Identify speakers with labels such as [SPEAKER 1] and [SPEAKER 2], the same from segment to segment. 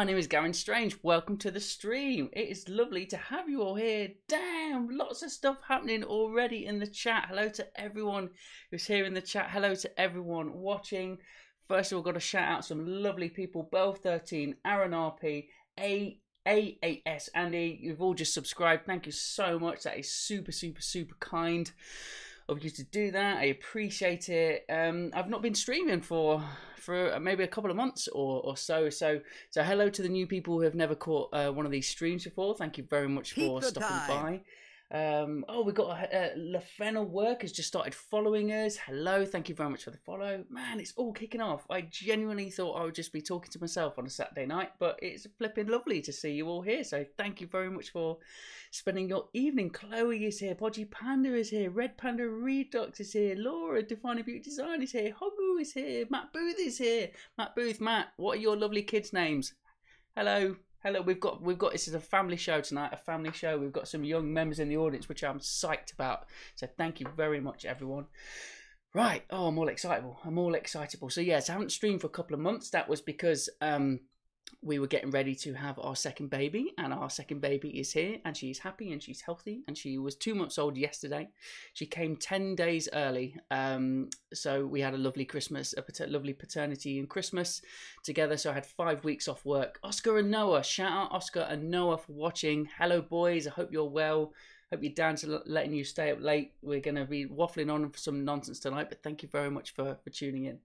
[SPEAKER 1] My name is Gavin Strange. Welcome to the stream. It is lovely to have you all here. Damn, lots of stuff happening already in the chat. Hello to everyone who's here in the chat. Hello to everyone watching. First of all, got to shout out some lovely people. Bell13, Aaron RP, A A8S, Andy. You've all just subscribed. Thank you so much. That is super, super, super kind of you to do that. I appreciate it. Um, I've not been streaming for for maybe a couple of months or, or so. So so hello to the new people who have never caught uh, one of these streams before. Thank you very much for stopping by. Um, oh, we got Lefenel Work has just started following us. Hello, thank you very much for the follow. Man, it's all kicking off. I genuinely thought I would just be talking to myself on a Saturday night, but it's flipping lovely to see you all here. So thank you very much for spending your evening. Chloe is here, Podgy Panda is here, Red Panda Redux is here, Laura Defining Beauty Design is here, Hogu is here, Matt Booth is here. Matt Booth, Matt, what are your lovely kids' names? Hello. Hello, we've got we've got this is a family show tonight, a family show. We've got some young members in the audience, which I'm psyched about. So thank you very much, everyone. Right, oh, I'm all excitable. I'm all excitable. So yes, I haven't streamed for a couple of months. That was because um, we were getting ready to have our second baby, and our second baby is here, and she's happy and she's healthy, and she was two months old yesterday. She came ten days early, um, so we had a lovely Christmas, a pater- lovely paternity and Christmas together. So I had five weeks off work. Oscar and Noah, shout out Oscar and Noah for watching. Hello, boys. I hope you're well. Hope you're down to letting you stay up late. We're going to be waffling on for some nonsense tonight, but thank you very much for for tuning in.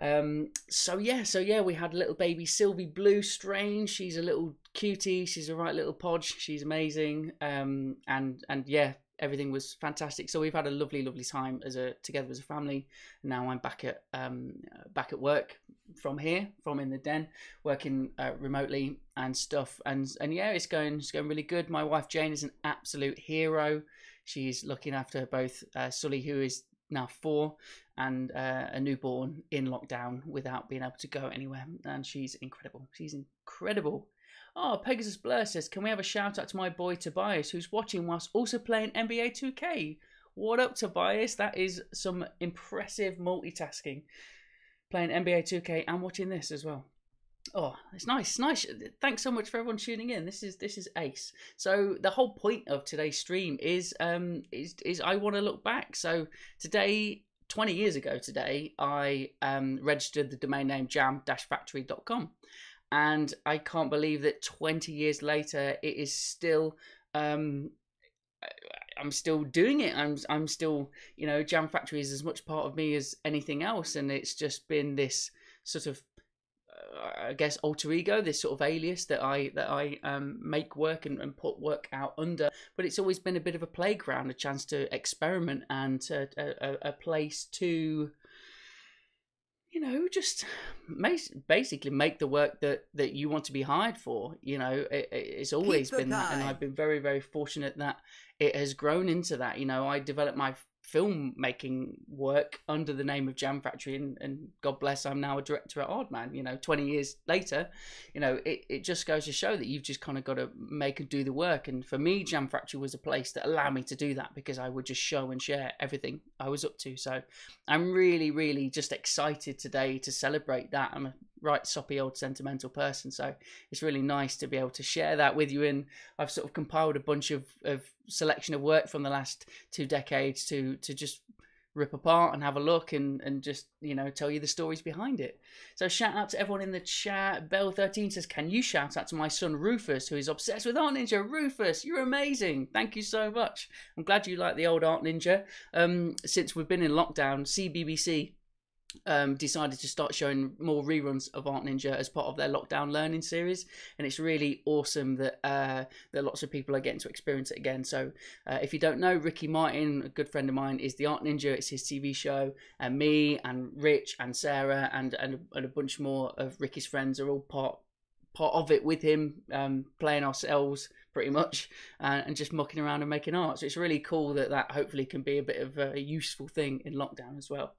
[SPEAKER 1] Um, so yeah, so yeah, we had little baby Sylvie Blue Strange. She's a little cutie. She's a right little podge. She's amazing. Um, and and yeah, everything was fantastic. So we've had a lovely, lovely time as a together as a family. Now I'm back at um, back at work from here, from in the den, working uh, remotely and stuff. And and yeah, it's going it's going really good. My wife Jane is an absolute hero. She's looking after both uh, Sully, who is now four and uh, a newborn in lockdown without being able to go anywhere. And she's incredible. She's incredible. Oh, Pegasus Blur says, Can we have a shout out to my boy Tobias, who's watching whilst also playing NBA 2K? What up, Tobias? That is some impressive multitasking. Playing NBA 2K and watching this as well. Oh, it's nice, nice. Thanks so much for everyone tuning in. This is this is ace. So the whole point of today's stream is um is is I want to look back. So today, twenty years ago today, I um registered the domain name jam-factory.com, and I can't believe that twenty years later it is still um I'm still doing it. I'm I'm still you know Jam Factory is as much part of me as anything else, and it's just been this sort of I guess alter ego, this sort of alias that I that I um, make work and, and, put work out under. But it's always been a bit of a playground, a chance to experiment, and a, a, a place to, you know, just basically make the work that that you want to be hired for. You know, it, it's always been that, and I've been very very fortunate that it has grown into that. You know, I developed my filmmaking work under the name of Jam Factory, and, and God bless, I'm now a director at Aardman. You know, 20 years later, you know, it, it just goes to show that you've just kind of got to make and do the work. And for me, Jam Factory was a place that allowed me to do that because I would just show and share everything I was up to. So I'm really, really just excited today to celebrate that. I'm right soppy old sentimental person. So it's really nice to be able to share that with you. And I've sort of compiled a bunch of, of selection of work from the last two decades to to just rip apart and have a look and and just you know tell you the stories behind it. So shout out to everyone in the chat. Bell 13 says can you shout out to my son rufus who is obsessed with art ninja? Rufus you're amazing. Thank you so much. I'm glad you like the old art ninja um since we've been in lockdown. Cbbc um, decided to start showing more reruns of Art Ninja as part of their lockdown learning series, and it's really awesome that uh, that lots of people are getting to experience it again. So, uh, if you don't know, Ricky Martin, a good friend of mine, is the Art Ninja. It's his TV show, and me and Rich and Sarah and and, and a bunch more of Ricky's friends are all part part of it with him, um, playing ourselves pretty much, and, and, just mucking around and making art. So it's really cool that that hopefully can be a bit of a useful thing in lockdown as well.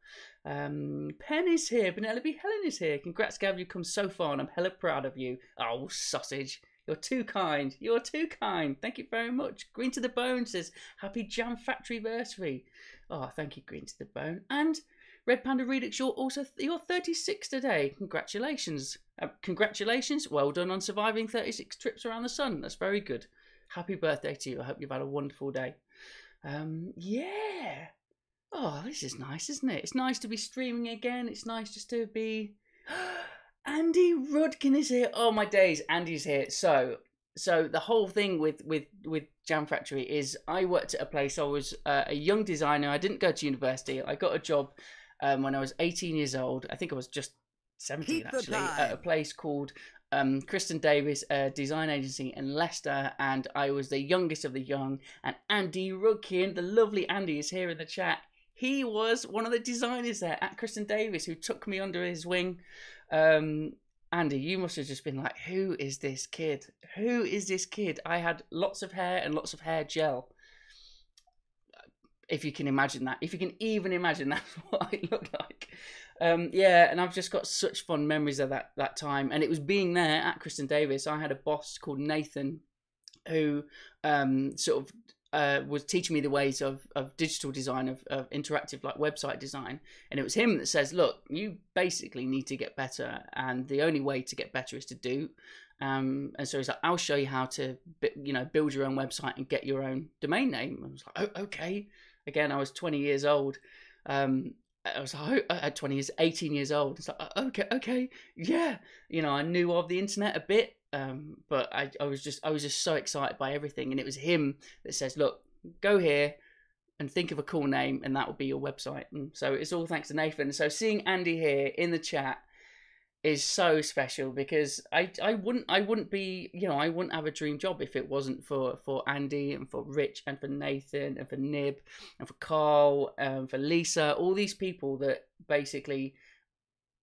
[SPEAKER 1] Um, Pen is here, Penelope Helen is here. Congrats, Gav, you've come so far, and I'm hella proud of you. Oh, sausage. You're too kind. You're too kind. Thank you very much. Green to the Bone says, Happy Jam Factory anniversary. Oh, thank you, Green to the Bone. And Red Panda Redux, you're also you're 36 today. Congratulations. Uh, congratulations. Well done on surviving 36 trips around the sun. That's very good. Happy birthday to you. I hope you've had a wonderful day. Um, yeah. Oh, this is nice, isn't it? It's nice to be streaming again. It's nice just to be. Andy Rudkin is here. Oh my days, Andy's here. So, so the whole thing with with with Jam Factory is I worked at a place. I was uh, a young designer. I didn't go to university. I got a job um, when I was 18 years old. I think I was just 17 actually at a place called um, Kristen Davis, a design agency in Leicester, and I was the youngest of the young. And Andy Rudkin, the lovely Andy, is here in the chat. He was one of the designers there at Kristen Davis who took me under his wing. Um, Andy, you must have just been like, who is this kid? Who is this kid? I had lots of hair and lots of hair gel. If you can imagine that. If you can even imagine that's what I looked like. Um, yeah, and I've just got such fond memories of that that time. And it was being there at Kristen Davis. I had a boss called Nathan, who um, sort of uh, was teaching me the ways of, of digital design, of, of interactive like website design. And it was him that says, "Look, you basically need to get better, and the only way to get better is to do." Um, and so he's like, "I'll show you how to, you know, build your own website and get your own domain name." I was like, "Oh, okay." Again, I was 20 years old. Um, I was like, oh, at 20 years, 18 years old. It's like, oh, okay, okay, yeah. You know, I knew of the internet a bit, um, but I, I was just, I was just so excited by everything. And it was him that says, look, go here and think of a cool name, and that will be your website. And so it's all thanks to Nathan. So seeing Andy here in the chat is so special because I I wouldn't I wouldn't be you know I wouldn't have a dream job if it wasn't for for Andy and for Rich and for Nathan and for Nib and for Carl and for Lisa all these people that basically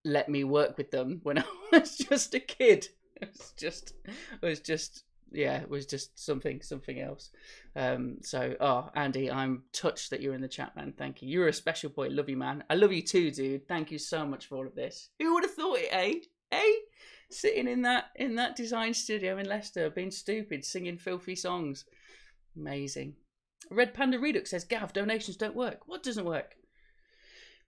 [SPEAKER 1] let me work with them when I was just a kid it was just it was just yeah, it was just something something else. Um, so oh, Andy, I'm touched that you're in the chat, man. Thank you. You're a special boy. Love you, man. I love you too, dude. Thank you so much for all of this. Who would have thought it, eh? Eh? Sitting in that in that design studio in Leicester, being stupid, singing filthy songs. Amazing. Red Panda Redux says, Gav, donations don't work. What doesn't work?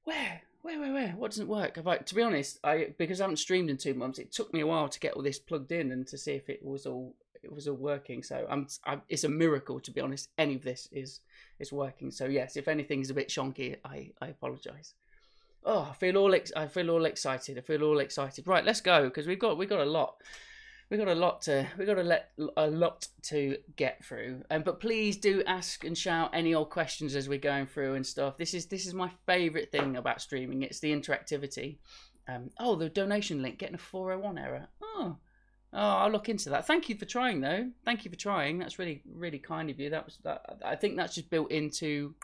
[SPEAKER 1] Where? Where, where, where? What doesn't work? I, to be honest, I because I haven't streamed in two months, it took me a while to get all this plugged in and to see if it was all it was all working. So I'm, I'm, it's a miracle to be honest. Any of this is is working. So yes, if anything's a bit shonky, I I apologise. Oh, I feel all ex- I feel all excited. I feel all excited. Right, let's go because we've got we've got a lot. We've got a lot to we've got to let a lot to get through. Um, but please do ask and shout any old questions as we're going through and stuff. This is this is my favourite thing about streaming. It's the interactivity. Um, oh, the donation link getting a 401 error. Oh, Oh, I'll look into that. Thank you for trying, though. Thank you for trying. That's really, really kind of you. That was that. I think that's just built into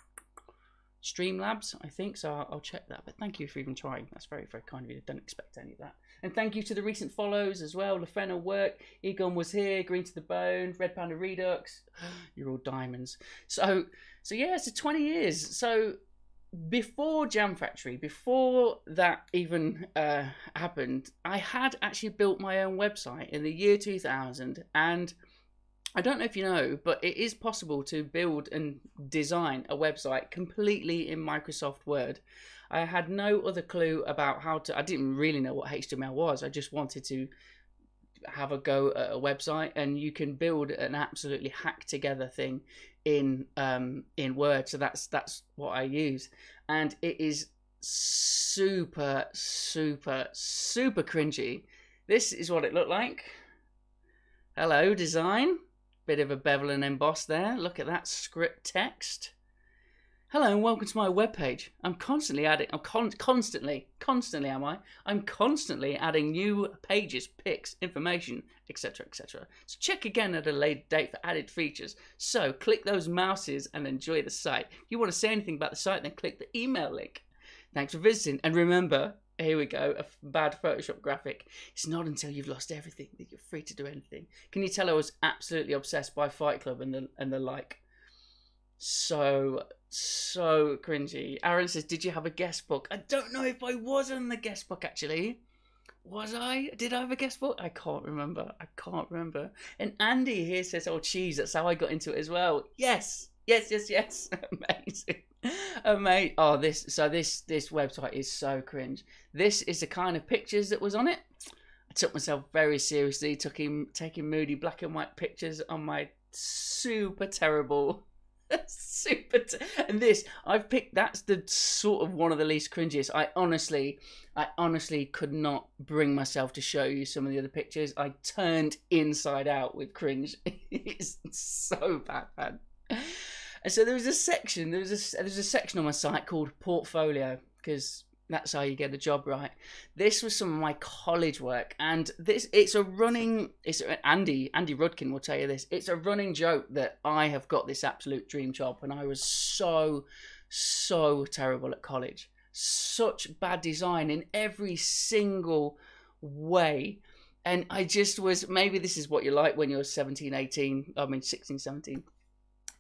[SPEAKER 1] Streamlabs. I think so. I'll, I'll check that. But thank you for even trying. That's very, very kind of you. Don't expect any of that. And thank you to the recent follows as well. Lefena work. Egon was here. Green to the bone. Red Panda Redux. You're all diamonds. So, so yeah. So 20 years. So before Jam Factory, before that even uh, happened, I had actually built my own website in the year 2000. And I don't know if you know, but it is possible to build and design a website completely in Microsoft Word. I had no other clue about how to, I didn't really know what HTML was. I just wanted to have a go at a website and you can build an absolutely hack together thing in um, in Word. So that's that's what I use, and it is super super super cringy. This is what it looked like. Hello, design. Bit of a bevel and emboss there. Look at that script text. Hello and welcome to my webpage. I'm constantly adding, I'm con- constantly, constantly am I? I'm constantly adding new pages, pics, information, etc., etc. So check again at a later date for added features. So click those mouses and enjoy the site. If you want to say anything about the site, then click the email link. Thanks for visiting, and remember, here we go, a bad Photoshop graphic. It's not until you've lost everything that you're free to do anything. Can you tell I was absolutely obsessed by Fight Club and the and the like? So so cringy. Aaron says, "Did you have a guest book?" I don't know if I was on the guest book actually. Was I? Did I have a guest book? I can't remember. I can't remember. And Andy here says, "Oh, cheese." That's how I got into it as well. Yes, Yes, yes, yes. Amazing. Amazing. Oh, this so this this website is so cringe. This is the kind of pictures that was on it. I took myself very seriously, took him taking moody black and white pictures on my super terrible super t- and this i've picked that's the sort of one of the least cringiest. I honestly i honestly could not bring myself to show you some of the other pictures. I turned inside out with cringe. It's so bad man. And so there was a section there was a there was a section on my site called portfolio because that's how you get a job right? This was some of my college work and this it's a running it's andy andy rudkin will tell you this it's a running joke that i have got this absolute dream job and i was so so terrible at college. Such bad design in every single way. And i just was maybe this is what you're like when you're 17 18 i mean 16 17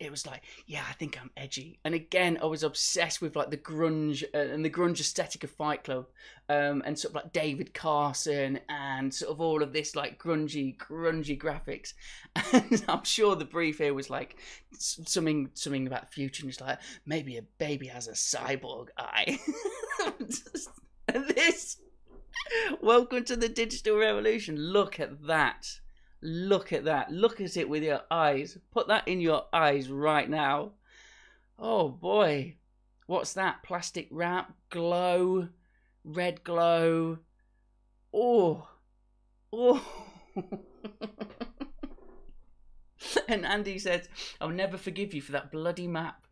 [SPEAKER 1] it was like, yeah, I think I'm edgy. And again, I was obsessed with like the grunge uh, and the grunge aesthetic of Fight Club, um, and sort of like David Carson and sort of all of this like grungy, grungy graphics. And I'm sure the brief here was like something, something about the future, and it's like maybe a baby has a cyborg eye. this, welcome to the digital revolution. Look at that. Look at that. Look at it with your eyes. Put that in your eyes right now. Oh boy. What's that? Plastic wrap, glow, red glow. Oh. Oh. and Andy said, I'll never forgive you for that bloody map.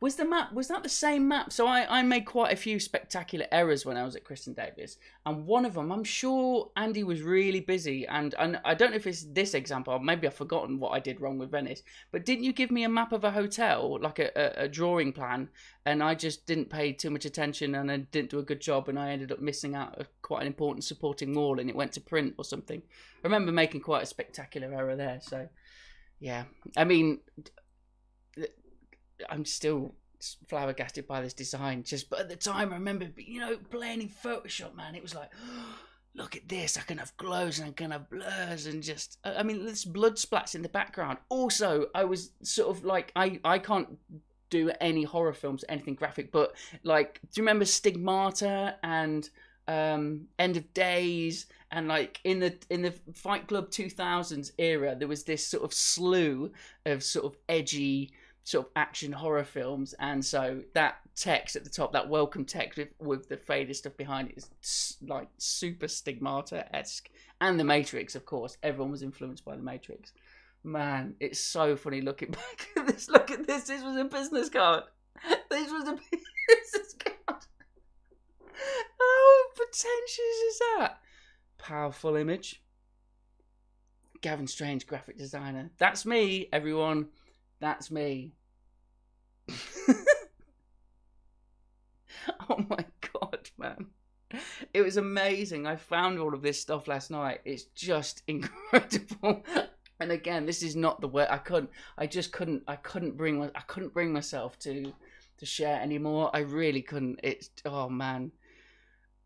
[SPEAKER 1] Was the map was that the same map? So I, I made quite a few spectacular errors when I was at Kristen Davis, and one of them I'm sure Andy was really busy, and and I don't know if it's this example, maybe I've forgotten what I did wrong with Venice. But didn't you give me a map of a hotel, like a, a, a drawing plan, and I just didn't pay too much attention and I didn't do a good job, and I ended up missing out quite an important supporting wall, and it went to print or something. I remember making quite a spectacular error there, so yeah. I mean, I'm still flabbergasted by this design. Just but at the time, I remember you know playing in Photoshop, man. It was like. Look at this! I can have glows and I can have blurs and just. I mean, there's blood splats in the background. Also, I was sort of like I I can't do any horror films, anything graphic, but like, do you remember Stigmata and um, End of Days and like in the in the Fight Club 2000s era, there was this sort of slew of sort of edgy sort of action horror films, and so that text at the top, that welcome text with, with the faded stuff behind it, is like super stigmata esque, and the Matrix, of course. Everyone was influenced by the Matrix. Man, it's so funny looking back at this. Look at this. This was a business card. This was a business card. How pretentious is that? Powerful image. Gavin Strange, graphic designer. That's me, everyone. That's me. oh my god, man. It was amazing. I found all of this stuff last night. It's just incredible. And again, this is not the way I couldn't I just couldn't I couldn't bring I couldn't bring myself to to share anymore. I really couldn't. It's oh man.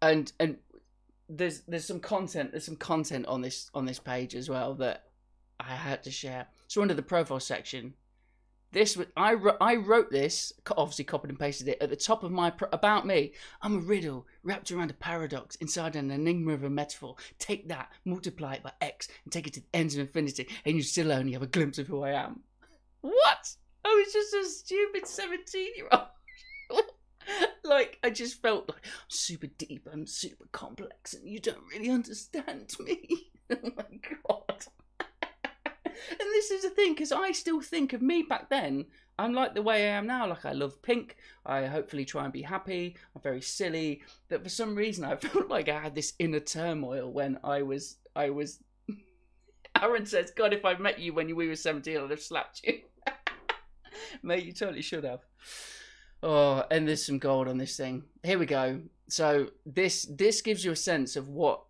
[SPEAKER 1] And and there's there's some content there's some content on this on this page as well that I had to share. So under the profile section, this was I I wrote this obviously copied and pasted it at the top of my about me. I'm a riddle wrapped around a paradox inside an enigma of a metaphor. Take that, multiply it by x, and take it to the ends of infinity, and you still only have a glimpse of who I am. What? I was just a stupid seventeen year old. like I just felt like super deep, I'm super complex, and you don't really understand me. oh my god and this is the thing because I still think of me back then. I'm like the way I am now. Like I love pink. I hopefully try and be happy. I'm very silly, but for some reason I felt like I had this inner turmoil when I was I was. Aaron says, "God, if I met you when we were 17, I'd have slapped you." Mate, you totally should have. Oh, and there's some gold on this thing. Here we go. So this this gives you a sense of what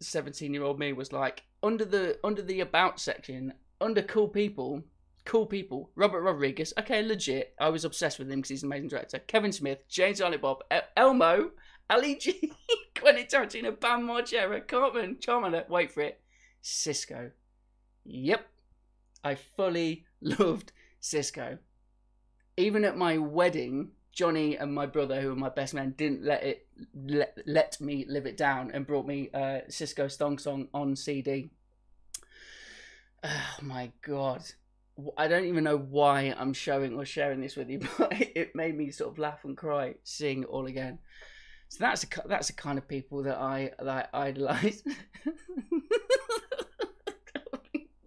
[SPEAKER 1] 17 year old me was like under the under the about section under cool people cool people robert rodriguez okay legit i was obsessed with him because he's an amazing director. Kevin smith Jay and Silent Bob El- elmo ali g quentin tarantino bam margera cartman charmander wait for it Sisqó. Yep i fully loved Sisqó. Even at my wedding, Johnny and my brother, who were my best men, didn't let it let, let me live it down and brought me uh, Sisqó's Thong Song on CD. Oh my god. I don't even know why I'm showing or sharing this with you, but it made me sort of laugh and cry seeing it all again. So that's a that's the kind of people that I I idolize.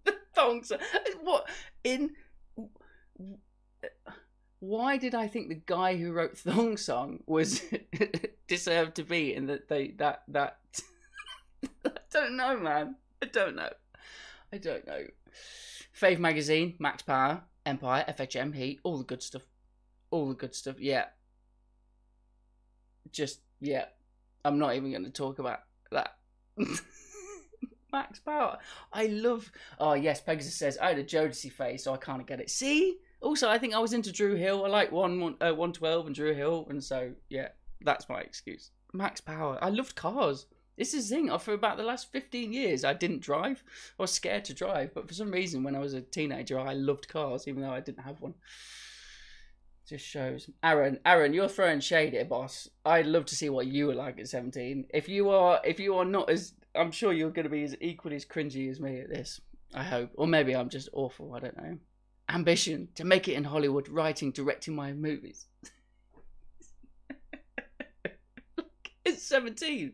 [SPEAKER 1] the thongs. What in? Why did I think the guy who wrote Thong Song was deserved to be in that they that that? I don't know, man. I don't know. I don't know. Fave magazine, Max Power, Empire, FHM, Heat, all the good stuff. All the good stuff. Yeah. Just yeah. I'm not even going to talk about that. Max Power. I love. Oh yes, Pegasus says I had a Jodeci phase, so I of get it. See. Also, I think I was into Dru Hill. I like one one uh, one twelve and Dru Hill, and so yeah, that's my excuse. Max Power. I loved cars. This is the thing. For about the last 15 years, I didn't drive. I was scared to drive. But for some reason, when I was a teenager, I loved cars, even though I didn't have one. Just shows. Aaron, Aaron, you're throwing shade here, boss. I'd love to see what you were like at 17. If you are, if you are not as, I'm sure you're going to be as equally as cringy as me at this. I hope, or maybe I'm just awful. I don't know. Ambition to make it in Hollywood, writing, directing my movies. it's 17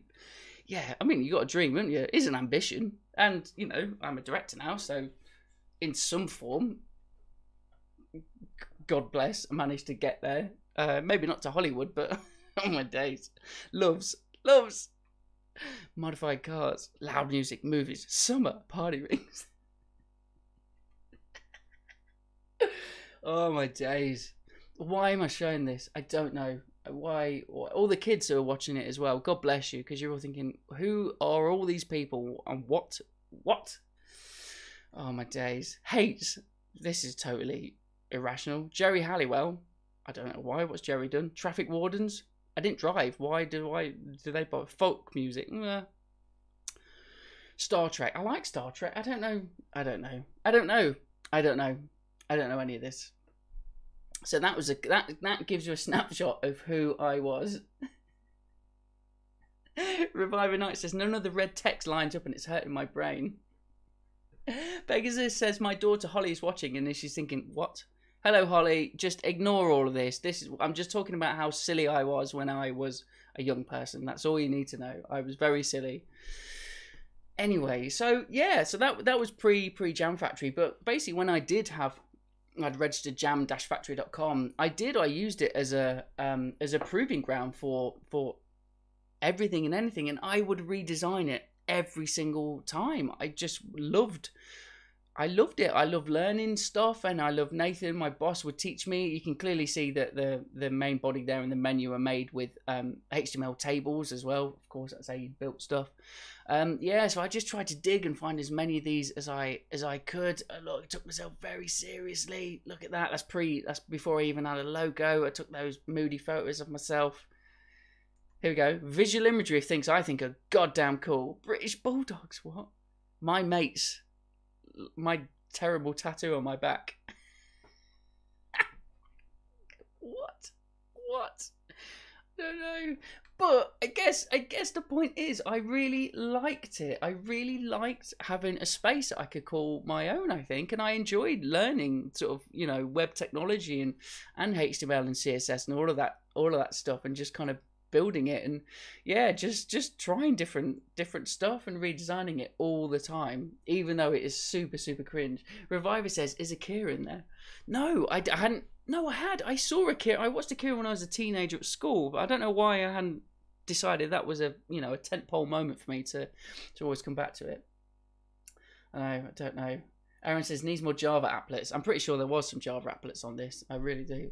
[SPEAKER 1] yeah, I mean, you got a dream, haven't you? It is an ambition, and you know, I'm a director now, so in some form, God bless, I managed to get there. Uh, maybe not to Hollywood, but oh my days, loves, loves modified cars, loud music, movies, summer party rings. Oh my days, why am I showing this? I don't know. Why? All the kids who are watching it as well god bless you because you're all thinking who are all these people and what what? Oh my days. Hates this is totally irrational. Geri halliwell i don't know why what's Geri done? Traffic wardens? I didn't drive. Why do i do they buy folk music? Eh. star trek. I like star trek. I don't know. I don't know. I don't know. I don't know i don't know any of this so that was a that that gives you a snapshot of who I was. Reviver Knight says none of the red text lines up and it's hurting my brain. Pegasus says my daughter Holly is watching and she's thinking, "What? Hello, Holly. Just ignore all of this. This is I'm just talking about how silly I was when I was a young person. That's all you need to know. I was very silly." Anyway, so yeah, so that that was pre pre Jam Factory, but basically when I did have I'd registered jam-factory.com. I did. I used it as a um, as a proving ground for for everything and anything, and I would redesign it every single time. I just loved. I loved it. I love learning stuff, and I love Nathan. My boss would teach me. You can clearly see that the the main body there and the menu are made with um, HTML tables as well. Of course, that's how you built stuff. Um, yeah, so I just tried to dig and find as many of these as I as I could. Uh, look, I took myself very seriously. Look at that. That's pre. That's before I even had a logo. I took those moody photos of myself. Here we go. Visual imagery of things I think are goddamn cool. British bulldogs. What? My mates. My terrible tattoo on my back. what? What? I don't know. But I guess I guess the point is I really liked it. I really liked having a space I could call my own, I think, and I enjoyed learning sort of, you know, web technology and and HTML and CSS and all of that all of that stuff and just kind of building it and yeah, just just trying different different stuff and redesigning it all the time, even though it is super super cringe. Reviver says, "Is Akira in there?" No, I, I hadn't. No, I had. I saw Akira. I watched Akira when I was a teenager at school, but I don't know why I hadn't decided that was a you know a tentpole moment for me to to always come back to it. I, I don't know. Aaron says needs more Java applets. I'm pretty sure there was some Java applets on this. I really do.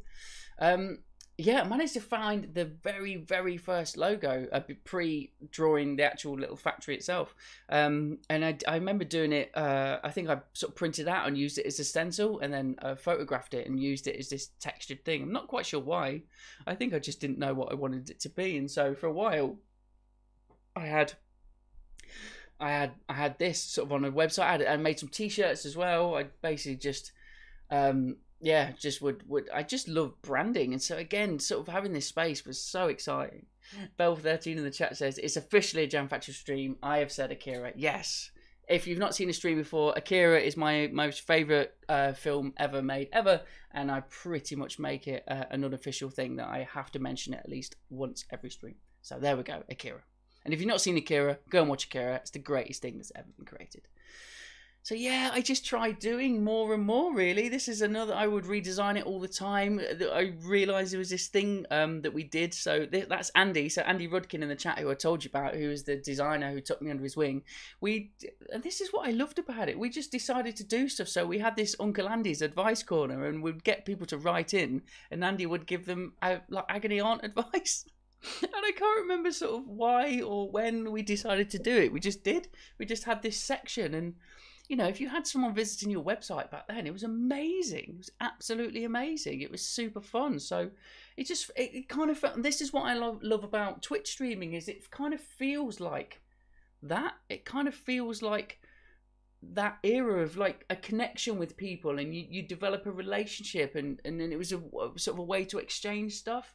[SPEAKER 1] Um, yeah, I managed to find the very, very first logo uh, pre drawing the actual little factory itself. Um, and I, I remember doing it, uh, I think I sort of printed out and used it as a stencil and then uh, photographed it and used it as this textured thing. I'm not quite sure why. I think I just didn't know what I wanted it to be. And so for a while, I had. I had I had this sort of on a website. I, had, I made some T-shirts as well. I basically just um, yeah, just would would I just love branding, and so again, sort of having this space was so exciting. Bell thirteen in the chat says it's officially a Jam Factory stream. I have said Akira. Yes. If you've not seen a stream before, Akira is my most favorite uh, film ever made ever, and I pretty much make it uh, an unofficial thing that I have to mention it at least once every stream. So there we go, Akira. And if you've not seen Akira, go and watch Akira. It's the greatest thing that's ever been created. So yeah, I just tried doing more and more. Really, this is another. I would redesign it all the time. I realised there was this thing um, that we did. So th- that's Andy. So Andy Rudkin in the chat, who I told you about, who was the designer who took me under his wing. We, and this is what I loved about it. We just decided to do stuff. So we had this Uncle Andy's advice corner, and we'd get people to write in, and Andy would give them uh, like agony aunt advice. and I can't remember sort of why or when we decided to do it. We just did. We just had this section and you know, if you had someone visiting your website back then, it was amazing. It was absolutely amazing. It was super fun. So it just, it, it kind of felt, this is what I love, love about Twitch streaming is it kind of feels like that. It kind of feels like that era of like a connection with people and you, you develop a relationship and, and then it was a sort of a way to exchange stuff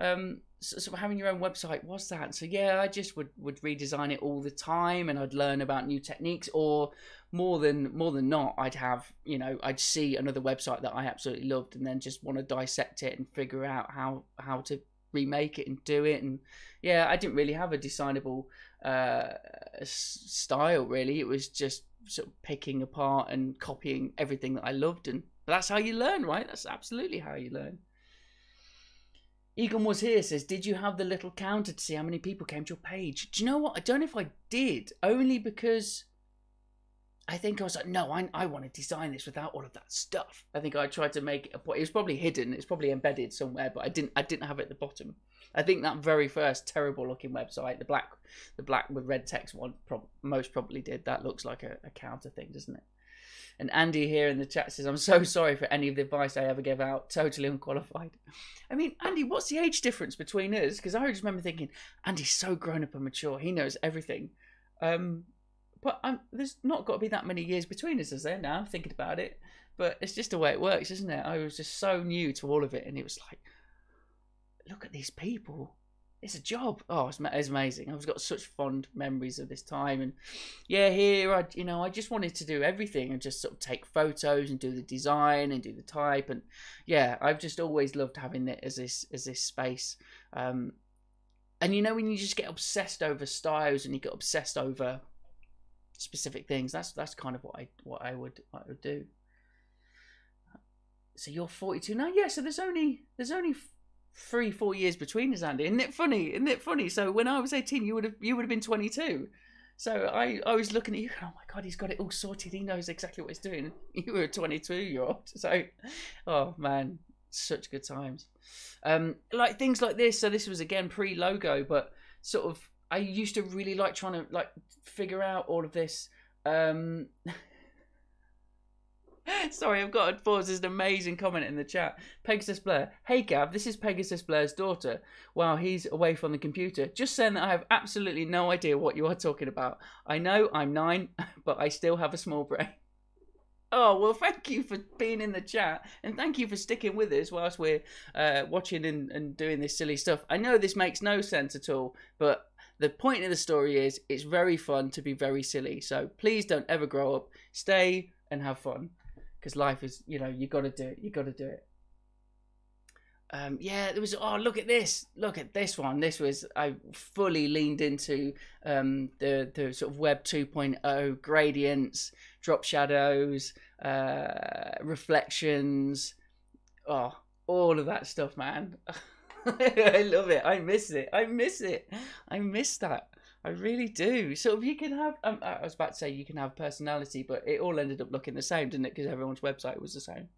[SPEAKER 1] um, so, having your own website was that. So yeah, I just would would redesign it all the time, and I'd learn about new techniques. Or more than more than not, I'd have you know I'd see another website that I absolutely loved, and then just want to dissect it and figure out how how to remake it and do it. And yeah, I didn't really have a designable uh, style really. It was just sort of picking apart and copying everything that I loved, and that's how you learn, right? That's absolutely how you learn. Egan was here says, Did you have the little counter to see how many people came to your page? Do you know what? I don't know if I did, only because I think I was like, No, I, I want to design this without all of that stuff. I think I tried to make it a point. It was probably hidden, it's probably embedded somewhere, but I didn't I didn't have it at the bottom. I think that very first terrible looking website, the black the black with red text one, prob- most probably did. That looks like a, a counter thing, doesn't it? And Andy here in the chat says, I'm so sorry for any of the advice I ever gave out. Totally unqualified. I mean, Andy, what's the age difference between us? Because I just remember thinking, Andy's so grown up and mature. He knows everything. Um, but I'm, there's not got to be that many years between us, is there now, I'm thinking about it? But it's just the way it works, isn't it? I was just so new to all of it. And it was like, look at these people it's a job. Oh, it's, it's amazing. I've got such fond memories of this time, and yeah, here I, you know, I just wanted to do everything and just sort of take photos and do the design and do the type, and yeah, I've just always loved having it as this as this space. Um, and you know, when you just get obsessed over styles and you get obsessed over specific things, that's that's kind of what I what I would I would do. So you're 42 now, yeah. So there's only there's only three, four years between us, Andy. Isn't it funny? Isn't it funny? So when I was eighteen, you would have you would have been twenty two. So I, I was looking at you, oh my god, he's got it all sorted. He knows exactly what he's doing. You were a 22 year old. So, oh man, such good times. Um, like things like this. So this was again pre logo, but sort of I used to really like trying to like figure out all of this. Um, Sorry, I've got to pause. There's an amazing comment in the chat. Pegasus Blair. Hey, Gav, this is Pegasus Blair's daughter. While he's away from the computer. Just saying that I have absolutely no idea what you are talking about. I know I'm nine, but I still have a small brain. Oh, well, thank you for being in the chat and thank you for sticking with us whilst we're uh, watching and, and doing this silly stuff. I know this makes no sense at all, but the point of the story is it's very fun to be very silly. So please don't ever grow up. Stay and have fun because life is you know you got to do it you got to do it. Um, yeah there was oh look at this look at this one. This was i fully leaned into um, the the sort of web 2.0 gradients drop shadows uh, reflections. Oh all of that stuff man. I love it. I miss it. I miss it. I miss that I really do. So if you can have, um, I was about to say you can have personality, but it all ended up looking the same, didn't it? Because everyone's website was the same.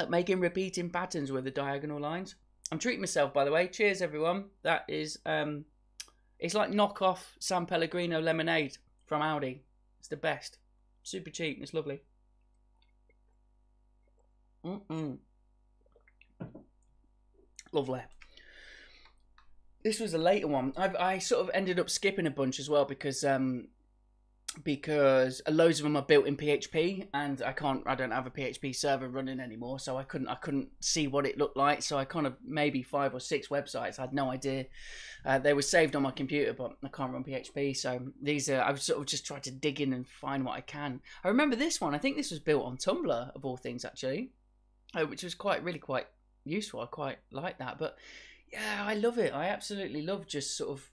[SPEAKER 1] At making repeating patterns with the diagonal lines. I'm treating myself, by the way. Cheers, everyone. That is, um, it's like knockoff San Pellegrino lemonade from Aldi. It's the best. Super cheap. And it's lovely. Mm-mm. Lovely this was a later one. I I sort of ended up skipping a bunch as well because um because loads of them are built in PHP, and I can't, I don't have a PHP server running anymore, so I couldn't, I couldn't see what it looked like. So I kind of maybe five or six websites. I had no idea. Uh, they were saved on my computer, but I can't run PHP. So these are, I've sort of just tried to dig in and find what I can. I remember this one. I think this was built on Tumblr of all things, actually, uh, which was quite, really quite useful. I quite like that, but yeah, I love it. I absolutely love just sort of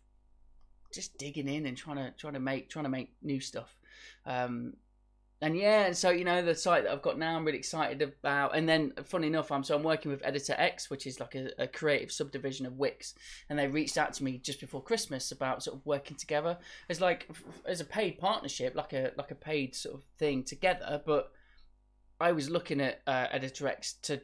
[SPEAKER 1] just digging in and trying to trying to make trying to make new stuff. Um, and yeah, so you know the site that I've got now, I'm really excited about. And then, funny enough, I'm so I'm working with Editor X, which is like a, a, creative subdivision of Wix, and they reached out to me just before Christmas about sort of working together as like as a paid partnership, like a like a paid sort of thing together. But I was looking at uh, Editor X to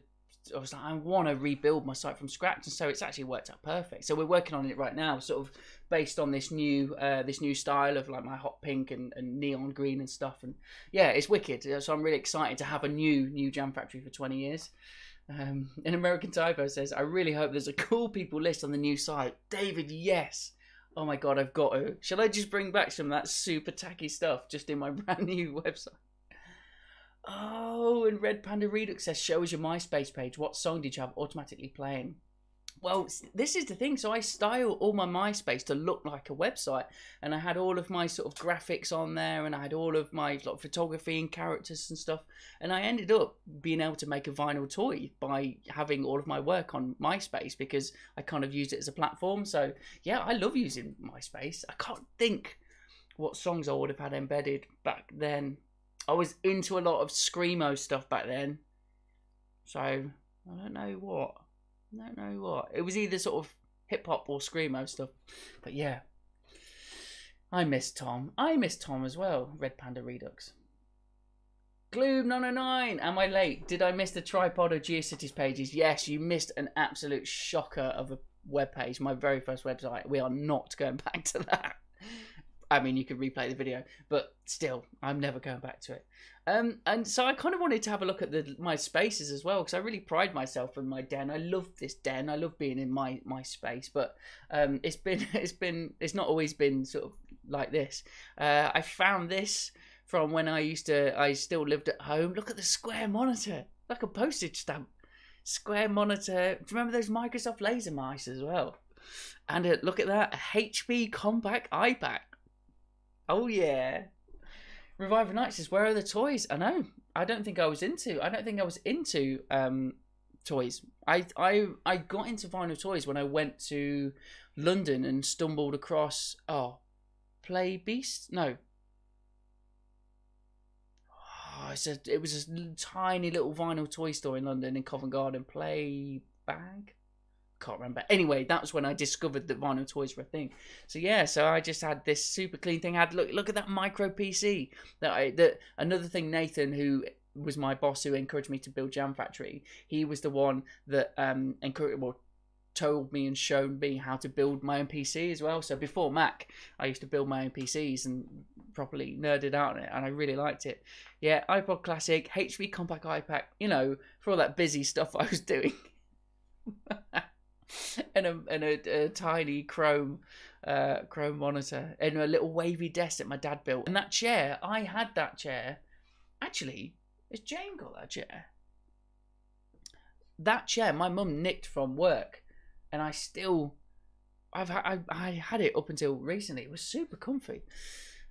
[SPEAKER 1] I was like, I want to rebuild my site from scratch, and so it's actually worked out perfect. So we're working on it right now, sort of based on this new uh, this new style of like my hot pink and, and neon green and stuff. And yeah, it's wicked. So I'm really excited to have a new new Jam Factory for 20 years. Um, an American Typo says, I really hope there's a cool people list on the new site. David, yes. Oh my god, I've got to. Shall I just bring back some of that super tacky stuff just in my brand new website? Oh, and Red Panda Redux says, show us your MySpace page. What song did you have automatically playing? Well, this is the thing. So I style all my MySpace to look like a website, and I had all of my sort of graphics on there, and I had all of my like photography and characters and stuff. And I ended up being able to make a vinyl toy by having all of my work on MySpace because I kind of used it as a platform. So yeah, I love using MySpace. I can't think what songs I would have had embedded back then. I was into a lot of screamo stuff back then, so I don't know what. I don't know what. It was either sort of hip hop or screamo stuff, but yeah. I miss Tom. I miss Tom as well. Red Panda Redux. Gloom 909. Am I late? Did I miss the tripod of GeoCities pages? Yes, you missed an absolute shocker of a web page. My very first website. We are not going back to that. I mean, you could replay the video, but still, I'm never going back to it. Um, and so I kind of wanted to have a look at the my spaces as well because I really pride myself in my den. I love this den. I love being in my my space, but um, it's been it's been it's not always been sort of like this. Uh, I found this from when I used to I still lived at home. Look at the square monitor, like a postage stamp. Square monitor. Do you remember those Microsoft laser mice as well? And uh, look at that, a HP Compaq iPAQ. Oh yeah. Reviver Nights is "Where are the toys?" I know. I don't think I was into. I don't think I was into um, toys. I I I got into vinyl toys when I went to London and stumbled across oh, Play Beast. No. Oh, it's a, it was a tiny little vinyl toy store in London in Covent Garden. Play Bag can't remember. Anyway, that was when I discovered that vinyl toys were a thing. So yeah, so I just had this super clean thing. I had look look at that micro PC. That I that another thing Nathan who was my boss who encouraged me to build Jam Factory. He was the one that um encouraged well told me and showed me how to build my own PC as well. So before Mac, I used to build my own PCs and properly nerded out on it, and I really liked it. Yeah, iPod Classic, HP Compaq iPAQ, you know, for all that busy stuff I was doing. and a and a, a tiny chrome uh, chrome monitor and a little wavy desk that my dad built. And that chair, I had that chair. Actually, has Jane got that chair? That chair, my mum nicked from work, and I still, I've I, I had it up until recently. It was super comfy.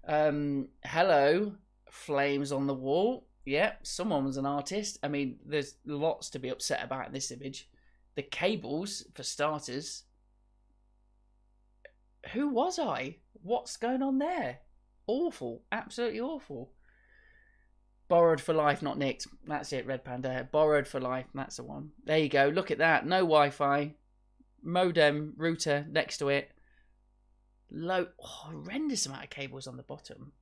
[SPEAKER 1] Um, hello, flames on the wall. Yeah, someone was an artist. I mean, there's lots to be upset about in this image the cables for starters. Who was I? What's going on there? Awful, absolutely awful. Borrowed for life, not nicked. That's it, Red Panda. Borrowed for life, that's the one. There you go. Look at that. No Wi-Fi, modem, router next to it. Low, oh, horrendous amount of cables on the bottom.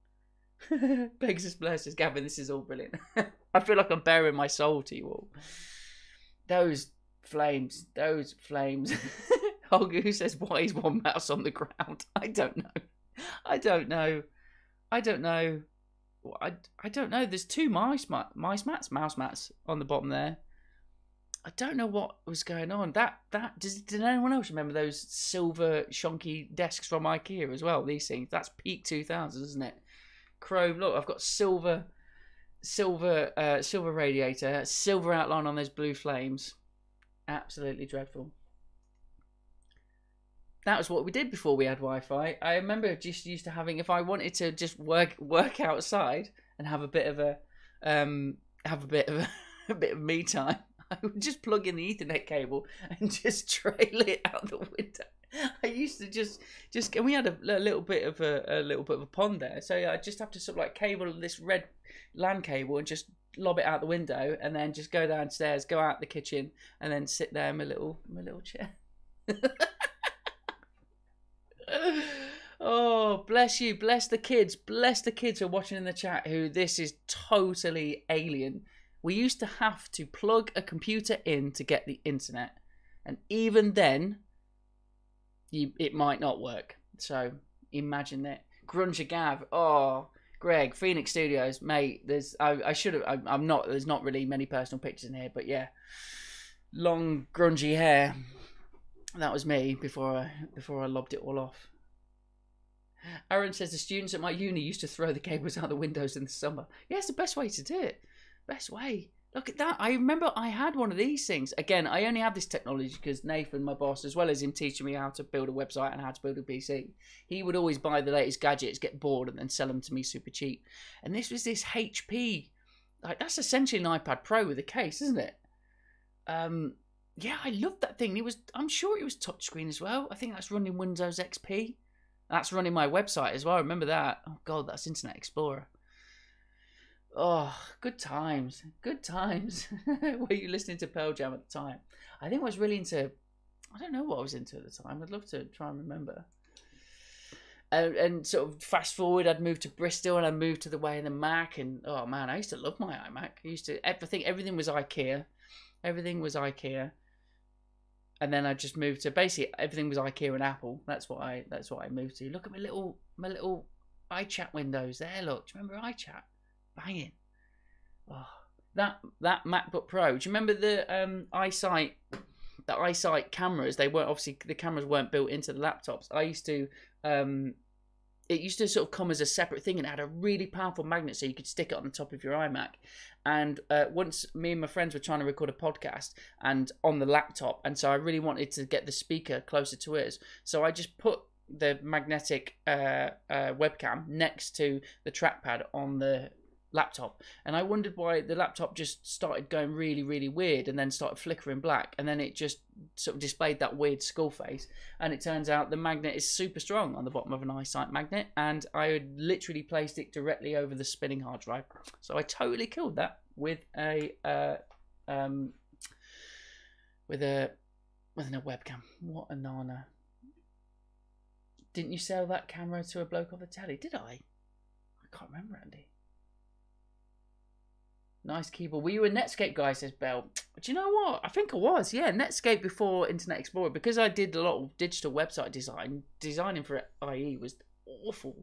[SPEAKER 1] Pegasus blesses Gavin. This is all brilliant. I feel like I'm bearing my soul to you all. Those Flames, those flames. Who says, why is one mouse on the ground? I don't know. I don't know. I don't know. I, I don't know. There's two mice, mice mats, mouse mats on the bottom there. I don't know what was going on. That that does did anyone else remember those silver shonky desks from IKEA as well? These things. That's peak two thousand, isn't it? chrome. Look, I've got silver, silver, uh, silver radiator, silver outline on those blue flames. Absolutely dreadful. That was what we did before we had Wi-Fi. I remember just used to having if I wanted to just work work outside and have a bit of a um have a bit of a, a bit of me time. I would just plug in the Ethernet cable and just trail it out the window. I used to just just and we had a, a little bit of a, a, little bit of a pond there, so I just have to sort of like cable this red land cable and just lob it out the window, and then just go downstairs, go out the kitchen, and then sit there in my little my little chair. oh, bless you, bless the kids, bless the kids who are watching in the chat. Who this is totally alien. We used to have to plug a computer in to get the internet, and even then you it might not work. So imagine that. Grunge Gav. Oh, Greg, Phoenix Studios, mate. There's I, I should have. I, am not. There's not really many personal pictures in here, but yeah, long grungy hair. That was me before I before I lobbed it all off. Aaron says the students at my uni used to throw the cables out the windows in the summer. Yeah, it's the best way to do it. Best way. Look at that. I remember I had one of these things. Again, I only have this technology because Nathan, my boss, as well as him teaching me how to build a website and how to build a PC, he would always buy the latest gadgets, get bored, and then sell them to me super cheap. And this was this HP. Like, that's essentially an iPad Pro with a case, isn't it? Um, yeah, I loved that thing. It was, I'm sure it was touchscreen as well. I think that's running Windows XP. That's running my website as well. Remember that? Oh, God, that's Internet Explorer. Oh, good times. Good times. Were you listening to Pearl Jam at the time? I think I was really into. I don't know what I was into at the time. I'd love to try and remember. And, and sort of fast forward, I'd moved to Bristol and I moved to the way of the Mac. And oh man, I used to love my iMac. I used to everything. Everything was IKEA. Everything was IKEA. And then I just moved to basically everything was IKEA and Apple. That's what I. That's what I moved to. Look at my little my little iChat windows there. Look, do you remember iChat? Banging. Oh, that that MacBook Pro. Do you remember the um, iSight? The iSight cameras. They weren't obviously the cameras weren't built into the laptops. I used to. Um, it used to sort of come as a separate thing and it had a really powerful magnet so you could stick it on the top of your iMac. And uh, once me and my friends were trying to record a podcast and on the laptop, and so I really wanted to get the speaker closer to us, so I just put the magnetic uh, uh, webcam next to the trackpad on the laptop. And i wondered why the laptop just started going really really weird and then started flickering black. And then it just sort of displayed that weird skull face. And it turns out the magnet is super strong on the bottom of an iSight magnet. And i had literally placed it directly over the spinning hard drive. So i totally killed that with a uh, um with a with a webcam. What a nana. Didn't you sell that camera to a bloke off the telly? Did i? I can't remember andy Nice keyboard. Were you a Netscape guy? Says Bell. Do you know what? I think I was. Yeah, Netscape before Internet Explorer because I did a lot of digital website design. Designing for IE was awful.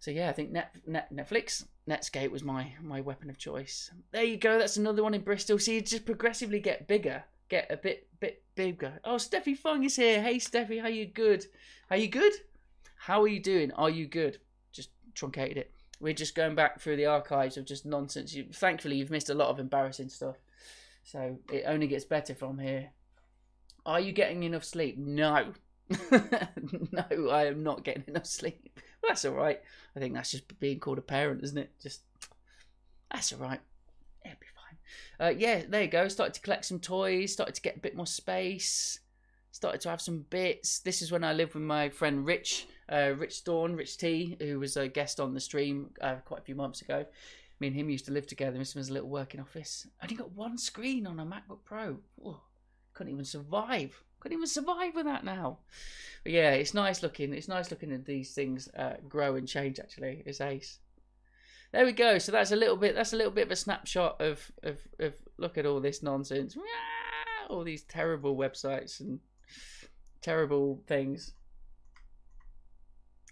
[SPEAKER 1] So yeah, I think Net, Net, Netflix, Netscape was my my weapon of choice. There you go. That's another one in Bristol. So you just progressively get bigger, get a bit bit bigger. Oh, Steffi Fung is here. Hey Steffi, how you good? Are you good? How are you doing? Are you good? Just truncated it. We're just going back through the archives of just nonsense. You, thankfully, you've missed a lot of embarrassing stuff. So it only gets better from here. Are you getting enough sleep? No. no, I am not getting enough sleep. That's all right. I think that's just being called a parent, isn't it? Just that's all right. It'll be fine. Uh, yeah, there you go. Started to collect some toys. Started to get a bit more space. Started to have some bits. This is when I lived with my friend Rich uh, Rich Dawn, Rich T, who was a guest on the stream uh, quite a few months ago. Me and him used to live together. This was a little working office. Only got one screen on a MacBook Pro. Couldn't even survive. Couldn't even survive with that now. But yeah, it's nice looking. It's nice looking at these things uh, grow and change. Actually, it's ace. There we go. So that's a little bit. That's a little bit of a snapshot of of, of look at all this nonsense. All these terrible websites and terrible things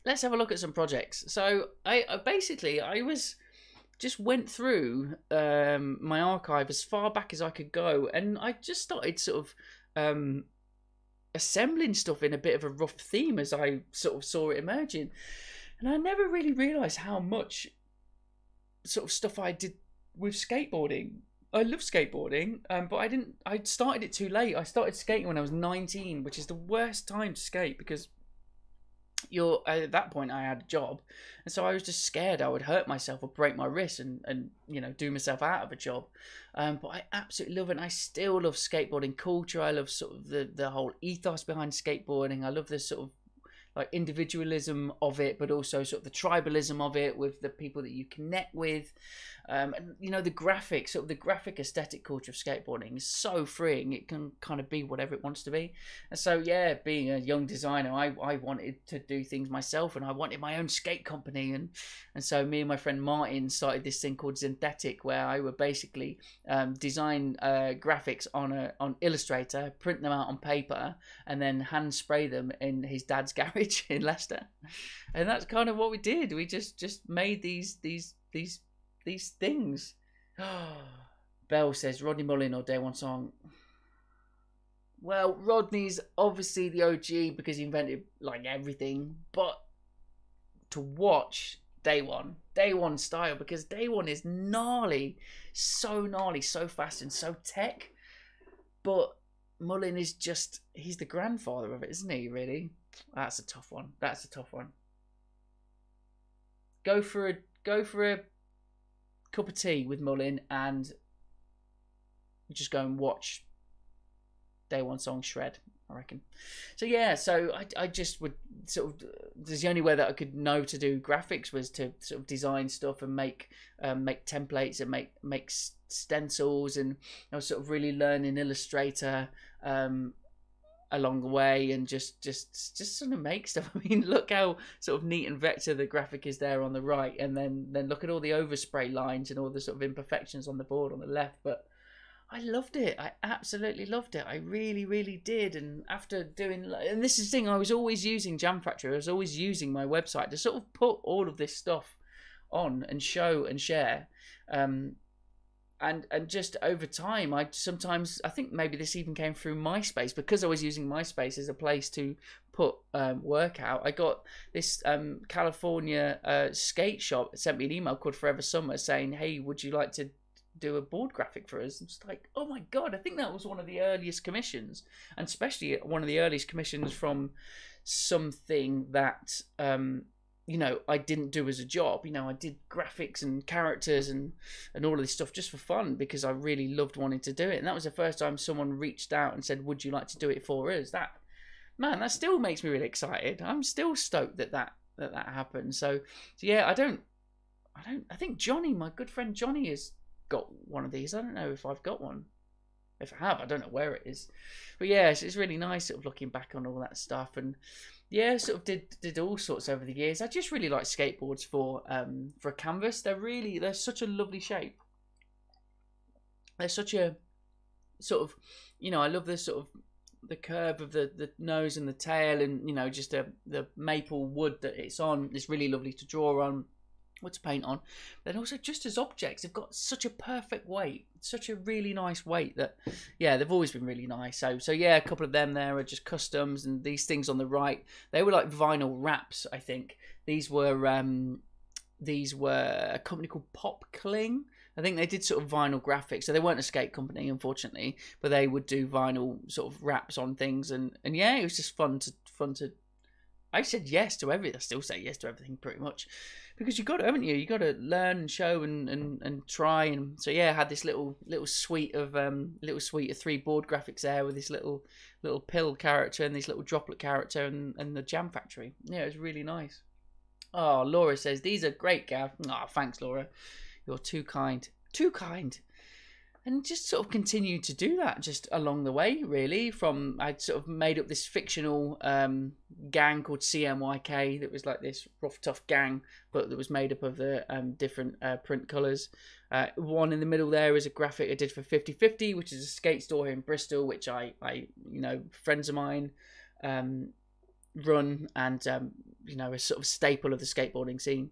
[SPEAKER 1] let's have a look at some projects. So I, I basically I was just went through um, my archive as far back as I could go, and I just started sort of um, assembling stuff in a bit of a rough theme as I sort of saw it emerging. and I never really realised how much sort of stuff I did with skateboarding. I love skateboarding, um, but I didn't. I started it too late. I started skating when I was 19, which is the worst time to skate because you're at that point I had a job, and so I was just scared I would hurt myself or break my wrist and and you know do myself out of a job. Um, but I absolutely love it. And I still love skateboarding culture. I love sort of the the whole ethos behind skateboarding. I love the sort of like individualism of it, but also sort of the tribalism of it with the people that you connect with. Um, and you know the graphics, sort of the graphic aesthetic culture of skateboarding is so freeing. It can kind of be whatever it wants to be. And so yeah, being a young designer, I, I wanted to do things myself, and I wanted my own skate company. And and so me and my friend Martin started this thing called Synthetic, where I would basically um, design uh, graphics on a on Illustrator, print them out on paper, and then hand spray them in his dad's garage in Leicester. And that's kind of what we did. We just just made these these these these things. Bell says Rodney Mullen or Daewon Song. Well, Rodney's obviously the OG because he invented like everything, but to watch Daewon, Day One style because Daewon is gnarly, so gnarly, so fast and so tech. But Mullen is just he's the grandfather of it, isn't he? Really, that's a tough one. That's a tough one. Go for a go for a cup of tea with Mullen and just go and watch Daewon Song Shred. I reckon. So yeah, so I, I just would sort of there's the only way that I could know to do graphics was to sort of design stuff and make um, make templates and make make stencils and I was sort of really learning Illustrator um, along the way and just just just sort of make stuff. I mean, look how sort of neat and vector the graphic is there on the right, and then then look at all the overspray lines and all the sort of imperfections on the board on the left. But I loved it. I absolutely loved it. I really, really did. And after doing, and this is the thing, I was always using Jam Factory. I was always using my website to sort of put all of this stuff on and show and share. Um, and and just over time i sometimes i think maybe this even came through myspace because i was using myspace as a place to put um, work out i got this um, california uh, skate shop sent me an email called forever summer saying hey would you like to do a board graphic for us. It's like, oh my god, I think that was one of the earliest commissions, and especially one of the earliest commissions from something that um, you know I didn't do as a job. You know, I did graphics and characters and and all of this stuff just for fun because I really loved wanting to do it. And that was the first time someone reached out and said, "Would you like to do it for us?" That man, that still makes me really excited. I'm still stoked that that that that happened. So, so yeah, I don't, I don't, I think Johnny, my good friend Johnny, has got one of these. I don't know if I've got one. If I have, I don't know where it is. But yeah, it's, it's really nice sort of looking back on all that stuff and yeah, sort of did did all sorts over the years. I just really like skateboards for um for a canvas. They're really they're such a lovely shape. They're such a sort of you know I love the sort of the curve of the, the nose and the tail and you know just a, the maple wood that it's on. It's really lovely to draw on what to paint on. Then also just as objects, they've got such a perfect weight, such a really nice weight that, yeah, they've always been really nice. So, so yeah, a couple of them there are just customs, and these things on the right, they were like vinyl wraps. I think these were um, these were a company called Pop Cling. I think they did sort of vinyl graphics, so they weren't a skate company, unfortunately, but they would do vinyl sort of wraps on things, and and yeah, it was just fun to fun to. I said yes to everything. I still say yes to everything pretty much because you got to, haven't you? You got to learn and show and, and, and try. And so yeah, I had this little little suite of um little suite of three board graphics there with this little little pill character and this little droplet character and, and the Jam Factory. Yeah, it was really nice. Oh, Laura says these are great, Gav. Oh, thanks, Laura. You're too kind. Too kind and just sort of continued to do that just along the way really from i'd sort of made up this fictional um, gang called cmyk that was like this rough tough gang but that was made up of the um, different uh, print colors. Uh, one in the middle there is a graphic i did for 5050 which is a skate store here in bristol which i i you know friends of mine um, run and um, you know a sort of staple of the skateboarding scene.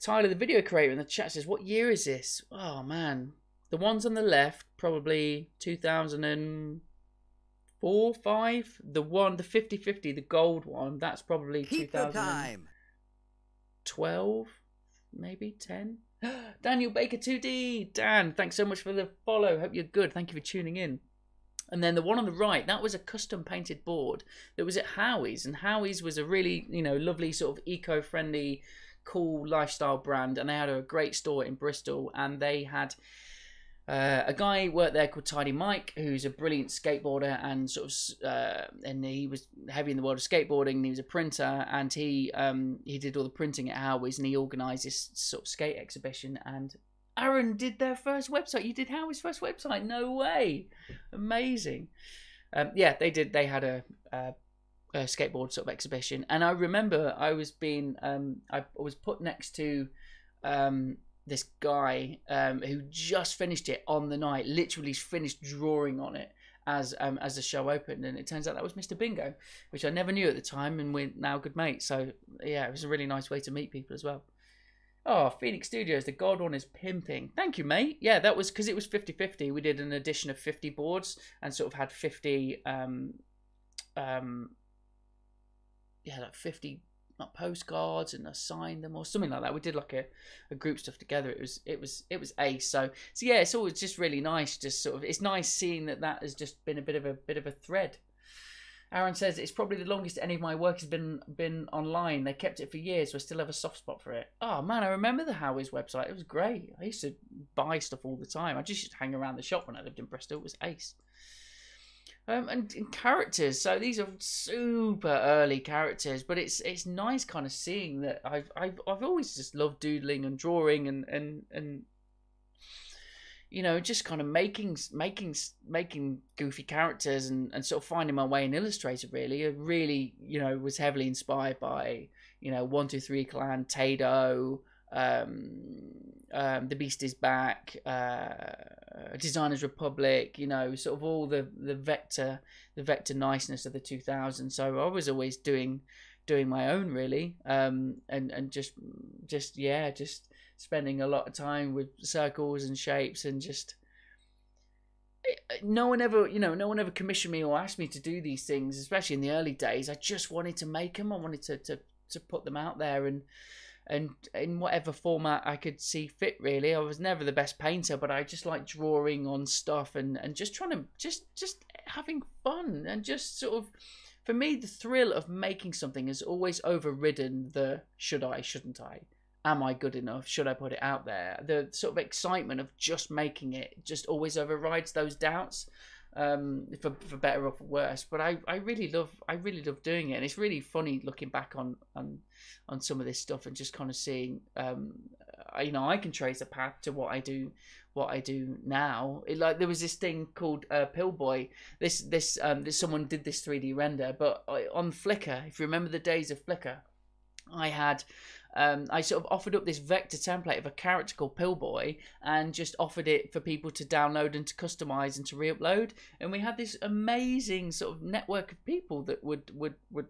[SPEAKER 1] Tyler the video creator in the chat says what year is this? Oh man the ones on the left, probably 2004, 5. The one, the 50-50, the gold one, that's probably
[SPEAKER 2] Keep 2000. time.
[SPEAKER 1] 12, maybe 10. Daniel Baker 2D. Dan, thanks so much for the follow. Hope you're good. Thank you for tuning in. And then the one on the right, that was a custom painted board that was at Howie's. And Howie's was a really, you know, lovely sort of eco friendly, cool lifestyle brand. And they had a great store in Bristol. And they had uh, a guy worked there called Tidy Mike, who's a brilliant skateboarder and sort of, uh, and he was heavy in the world of skateboarding. He was a printer, and he um, he did all the printing at Howie's, and he organised this sort of skate exhibition. And Aaron did their first website. You did Howie's first website? No way! Amazing. Um, yeah, they did. They had a, a, a, skateboard sort of exhibition, and I remember I was being um, I was put next to um, this guy um, who just finished it on the night, literally finished drawing on it as um, as the show opened, and it turns out that was Mr. Bingo, which I never knew at the time, and we're now good mates. So yeah, it was a really nice way to meet people as well. Oh, Phoenix Studios, the gold one is pimping. Thank you, mate. Yeah, that was because it was 50 50. We did an addition of 50 boards and sort of had 50, um, um, yeah, like 50 not postcards and assign them or something like that. We did like a, a group stuff together. It was it was it was ace. So so yeah, it's always just really nice. Just sort of it's nice seeing that that has just been a bit of a bit of a thread. Aaron says it's probably the longest any of my work has been been online. They kept it for years, so I still have a soft spot for it. Oh man, I remember the Howie's website. It was great. I used to buy stuff all the time. I just used to hang around the shop when I lived in Bristol. It was ace. Um, and, and, characters. So these are super early characters, but it's it's nice kind of seeing that I've I've I've always just loved doodling and drawing and and and you know just kind of making making making goofy characters and and sort of finding my way in Illustrator. Really, really you know was heavily inspired by you know one two three clan Tado. Um, um, the Beast is Back, uh, Designers Republic, you know, sort of all the the vector the vector niceness of the 2000s. So I was always doing doing my own really, um, and and just just yeah, just spending a lot of time with circles and shapes and just no one ever you know no one ever commissioned me or asked me to do these things especially in the early days. I just wanted to make them i wanted to to, to put them out there and and in whatever format I could see fit really. I was never the best painter, but I just like drawing on stuff and, and just trying to just just having fun and just sort of for me the thrill of making something has always overridden the should I, shouldn't I? Am I good enough? Should I put it out there? The sort of excitement of just making it just always overrides those doubts um, for for better or for worse. But I, I really love I really love doing it, and it's really funny looking back on on on some of this stuff and just kind of seeing um, you know I can trace a path to what I do what I do now. It, like there was this thing called uh, Pillboy. This this um this someone did this 3D render, but on Flickr, if you remember the days of Flickr, I had um, I sort of offered up this vector template of a character called Pillboy and just offered it for people to download and to customize and to re-upload. And we had this amazing sort of network of people that would would would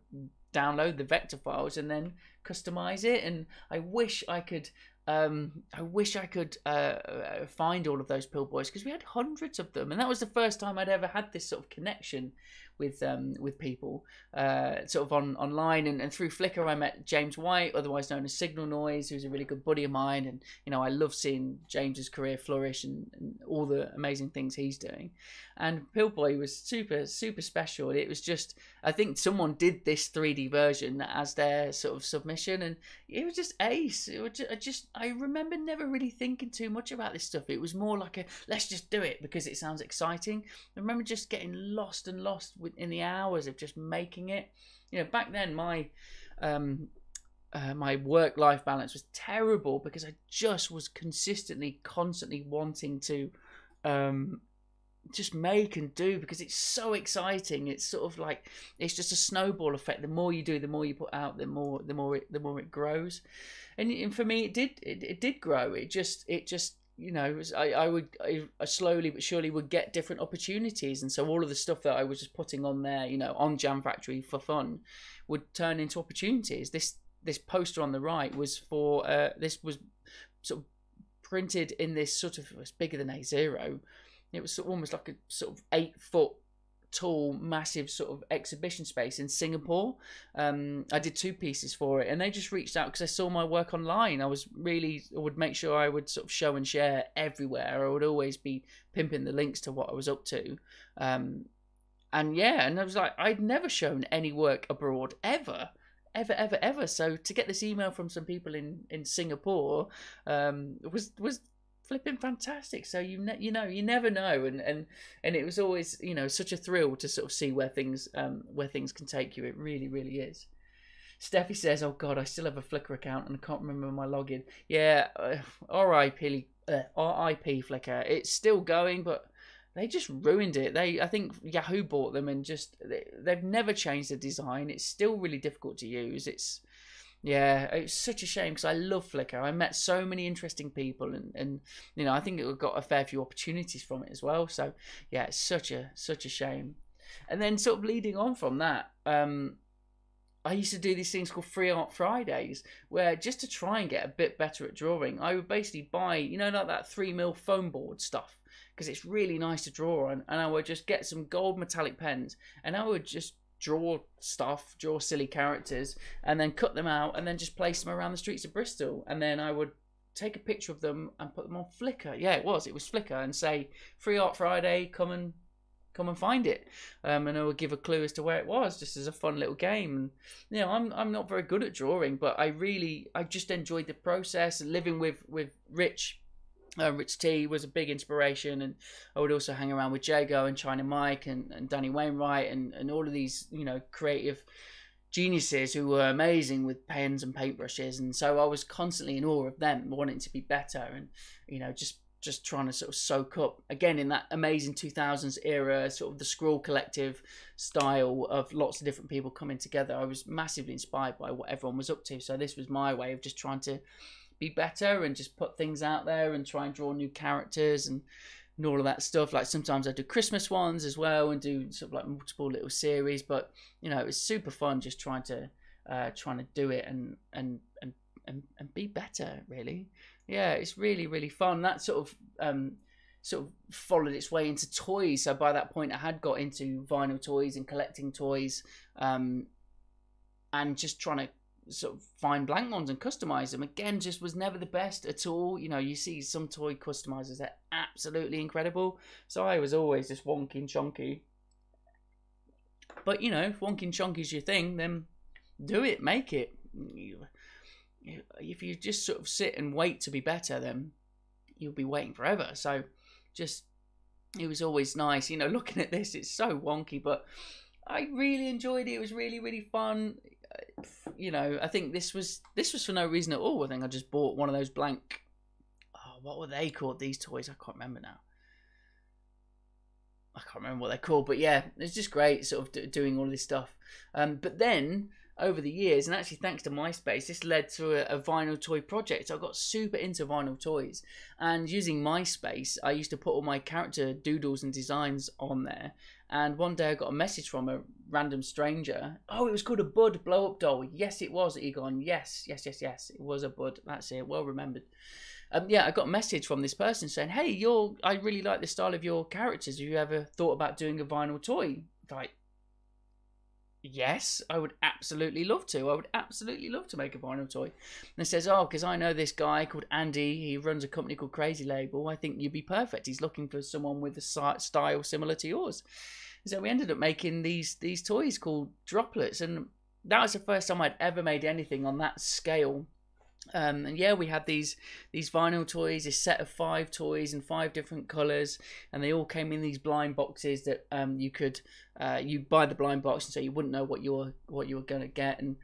[SPEAKER 1] download the vector files and then customize it. And I wish I could um, I wish I could uh, uh find all of those Pillboys because we had hundreds of them, and that was the first time I'd ever had this sort of connection with um, with people, uh, sort of on online and, and through Flickr. I met James White, otherwise known as Signalnoise, who's a really good buddy of mine, and you know I love seeing James's career flourish and, and all the amazing things he's doing. And Pillboy was super super special. It was just I think someone did this 3D version as their sort of submission, and it was just ace. It was just, I just I remember never really thinking too much about this stuff. It was more like a let's just do it because it sounds exciting. I remember just getting lost and lost in the hours of just making it. You know, back then my um, uh, my work life balance was terrible because I just was consistently, constantly wanting to um, just make and do because it's so exciting. It's sort of like it's just a snowball effect. The more you do, the more you put out, the more the more it the more it grows. And, and for me, it did it, it did grow. It just it just you know, I, I would I, I, slowly but surely would get different opportunities, and so all of the stuff that I was just putting on there, you know, on Jam Factory for fun, would turn into opportunities. This this poster on the right was for uh, this was sort of printed in this sort of it was bigger than A zero. It was almost like a sort of eight foot tall, massive sort of exhibition space in Singapore. Um, I did two pieces for it, and they just reached out because they saw my work online. I was really I would make sure I would sort of show and share everywhere. I would always be pimping the links to what I was up to. Um, and yeah, and I was like, I'd never shown any work abroad ever ever, ever, ever. So to get this email from some people in in Singapore um, was was flipping fantastic. So you ne- you know you never know, and and and it was always you know such a thrill to sort of see where things um where things can take you. It really really is. Steffi says, "Oh God, I still have a Flickr account and I can't remember my login." Yeah, uh, R.I.P. Uh, R.I.P. Flickr. It's still going, but they just ruined it. They, I think Yahoo bought them and just they, they've never changed the design. It's still really difficult to use. It's yeah, it's such a shame because I love Flickr. I met so many interesting people, and and you know I think it got a fair few opportunities from it as well. So yeah, it's such a such a shame. And then sort of leading on from that, um, I used to do these things called Free Art Fridays, where just to try and get a bit better at drawing, I would basically buy, you know, like that three mil foam board stuff because it's really nice to draw on, and I would just get some gold metallic pens, and I would just draw stuff, draw silly characters, and then cut them out, and then just place them around the streets of Bristol, and then I would take a picture of them and put them on Flickr. Yeah, it was. It was Flickr, and say Free Art Friday, come and come and find it. Um, and I would give a clue as to where it was, just as a fun little game. And you know, I'm I'm not very good at drawing, but I really I just enjoyed the process. Living with with Rich uh, Rich T was a big inspiration, and I would also hang around with Jago and China Mike and, and Danny Wainwright and, and all of these, you know, creative geniuses who were amazing with pens and paintbrushes. And so I was constantly in awe of them, wanting to be better and, you know, just just trying to sort of soak up again in that amazing 2000s era sort of the Scrawl Collective style of lots of different people coming together i was massively inspired by what everyone was up to so this was my way of just trying to be better and just put things out there and try and draw new characters and and all of that stuff. Like sometimes I do Christmas ones as well and do sort of like multiple little series. But you know, it's super fun just trying to uh, trying to do it and and and and, and be better. Really, yeah, it's really really fun. That sort of um, sort of followed its way into toys. So by that point, I had got into vinyl toys and collecting toys, um, and just trying to sort of find blank ones and customize them. Again, just was never the best at all. You know, you see some toy customizers are absolutely incredible. So I was always just wonky and chonky. But you know, if wonky and is your thing, then do it, make it. If you just sort of sit and wait to be better, then you'll be waiting forever. So just it was always nice, you know, looking at this, it's so wonky, but I really enjoyed it. It was really, really fun you know, I think this was this was for no reason at all. I think I just bought one of those blank. Oh, what were they called? These toys? I can't remember now. I can't remember what they're called, but yeah, it's just great, sort of doing all this stuff. Um, but then over the years, and actually thanks to MySpace, this led to a, a, vinyl toy project. I got super into vinyl toys, and using MySpace, I used to put all my character doodles and designs on there. And one day I got a message from a random stranger. Oh, it was called a Bud blow up doll. Yes, it was, Egon. Yes, yes, yes, yes. It was a Bud. That's it. Well remembered. Um, yeah, I got a message from this person saying, "Hey, you're. I really like the style of your characters. Have you ever thought about doing a vinyl toy?" Like, yes, I would absolutely love to. I would absolutely love to make a vinyl toy. And says, oh, because I know this guy called Andy. He runs a company called Crazy Label. I think you'd be perfect. He's looking for someone with a style similar to yours. So we ended up making these these toys called droplets, and that was the first time I'd ever made anything on that scale. Um, and yeah, we had these these vinyl toys, this set of five toys in five different colours, and they all came in these blind boxes that um, you could uh, you buy the blind box, and so you wouldn't know what you were what you were gonna get. And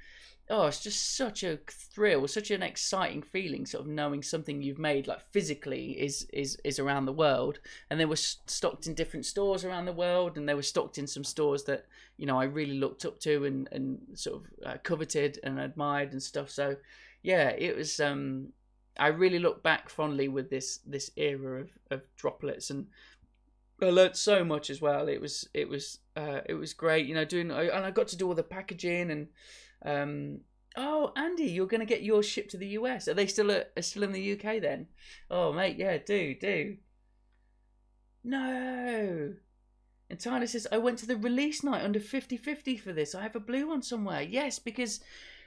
[SPEAKER 1] oh, it's just such a thrill, such an exciting feeling, sort of knowing something you've made like physically is is is around the world, and they were stocked in different stores around the world, and they were stocked in some stores that you know I really looked up to and and sort of uh, coveted and admired and stuff. So yeah, it was. Um, I really look back fondly with this this era of, of droplets and I learned so much as well. It was it was uh, it was great, you know, doing and I got to do all the packaging and um, oh Andy, you're gonna get yours shipped to the US. Are they still a, are still in the UK then? Oh mate, yeah, do do. No, And Tyler says, I went to the release night under 50 50 for this. I have a blue one somewhere. Yes, because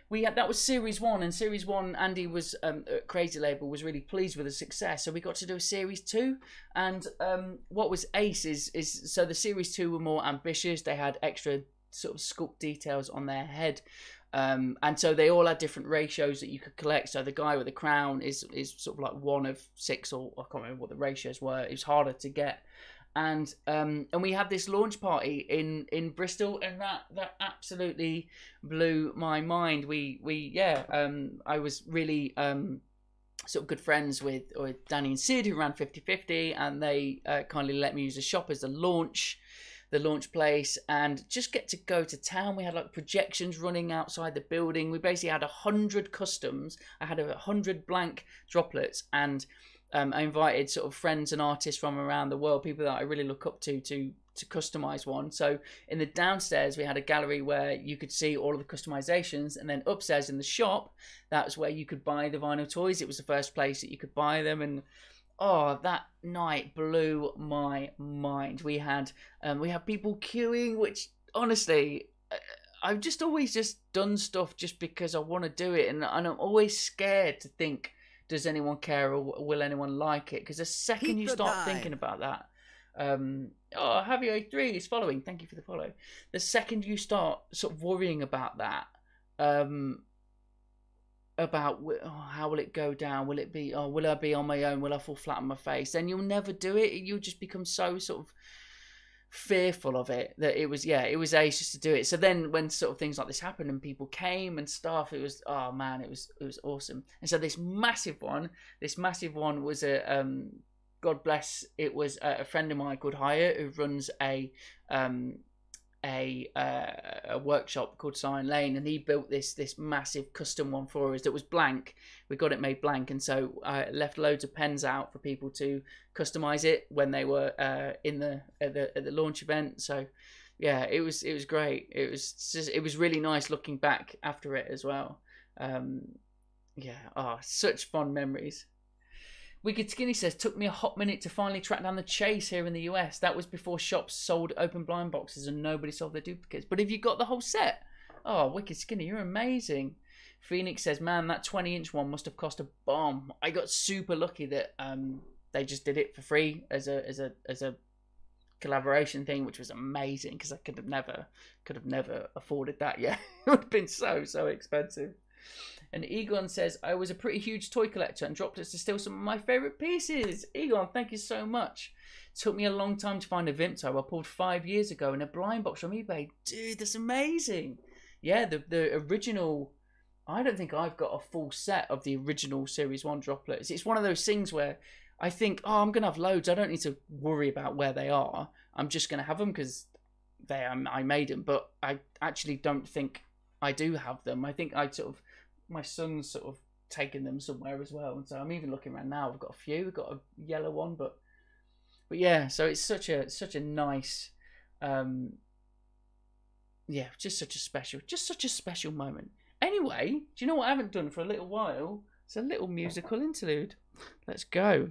[SPEAKER 1] we had that was series one, and series one, Andy was um, at Crazy Label was really pleased with the success. So we got to do a series two. And um, what was ace is, is so the series two were more ambitious, they had extra sort of sculpt details on their head. Um, and so they all had different ratios that you could collect. So the guy with the crown is is sort of like one of six, or I can't remember what the ratios were. It was harder to get and um, and we had this launch party in in Bristol, and that that absolutely blew my mind. We we yeah, um, I was really um, sort of good friends with with Danny and Sid who ran 50-50 and they uh, kindly let me use the shop as the launch the launch place and just get to go to town. We had like projections running outside the building. We basically had a hundred customs. I had a hundred blank droplets and um, I invited sort of friends and artists from around the world, people that I really look up to, to to customize one. So in the downstairs, we had a gallery where you could see all of the customizations, and then upstairs in the shop, that was where you could buy the vinyl toys. It was the first place that you could buy them, and oh, that night blew my mind. We had um, we had people queuing, which honestly. I've just always just done stuff just because I want to do it, and, and I'm always scared to think does anyone care or will anyone like it? Because the second Keep you start thinking about that, um, oh, Javier three is following. Thank you for the follow. The second you start sort of worrying about that, um, about oh, how will it go down? Will it be? Oh, will I be on my own? Will I fall flat on my face? Then you'll never do it. You'll just become so sort of fearful of it that it was yeah it was ace just to do it. So then when sort of things like this happened and people came and stuff it was oh man it was it was awesome. And so this massive one this massive one was a um god bless it was a, friend of mine called Hyatt who runs a um a uh, a workshop called Cyan Lane, and he built this this massive custom one for us that was blank. We got it made blank, and so I left loads of pens out for people to customize it when they were uh, in the at the at the launch event. So yeah, it was it was great. It was just, it was really nice looking back after it as well. Um, yeah, oh, such fond memories. Wicked Skinny says, took me a hot minute to finally track down the chase here in the US. That was before shops sold open blind boxes and nobody sold their duplicates. But if you got the whole set, oh, Wicked Skinny, you're amazing. Phoenix says, man, that 20 inch one must have cost a bomb. I got super lucky that um, they just did it for free as a as a as a collaboration thing, which was amazing because I could have never could have never afforded that yet. it would have been so so expensive. And Egon says, I was a pretty huge toy collector and dropped it to steal some of my favourite pieces. Egon, thank you so much. Took me a long time to find a Vimto I pulled five years ago in a blind box from eBay. Dude, that's amazing. Yeah, the, the original. I don't think I've got a full set of the original Series 1 droplets. It's one of those things where I think, oh, I'm going to have loads. I don't need to worry about where they are. I'm just going to have them because they I made them. But I actually don't think I do have them. I think I sort of my son's sort of taken them somewhere as well. And so I'm even looking around now. I've got a few. We've got a yellow one, but but yeah. So it's such a such a nice, um, yeah, just such a special, just such a special moment. Anyway, do you know what I haven't done for a little while? It's a little musical interlude. Let's go.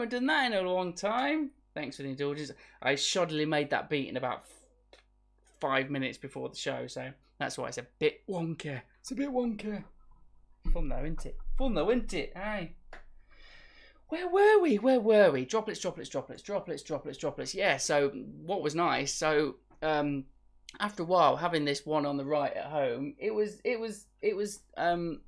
[SPEAKER 1] Haven't done that in a long time. Thanks for the indulgence. I shoddily made that beat in about f- five minutes before the show, so that's why it's a bit wonky. It's a bit wonky. Fun though, isn't it? Fun though, isn't it? Hey. Where were we? Where were we? Droplets, droplets, droplets, droplets, droplets, droplets. Yeah, so what was nice, so um after a while having this one on the right at home, it was it was it was um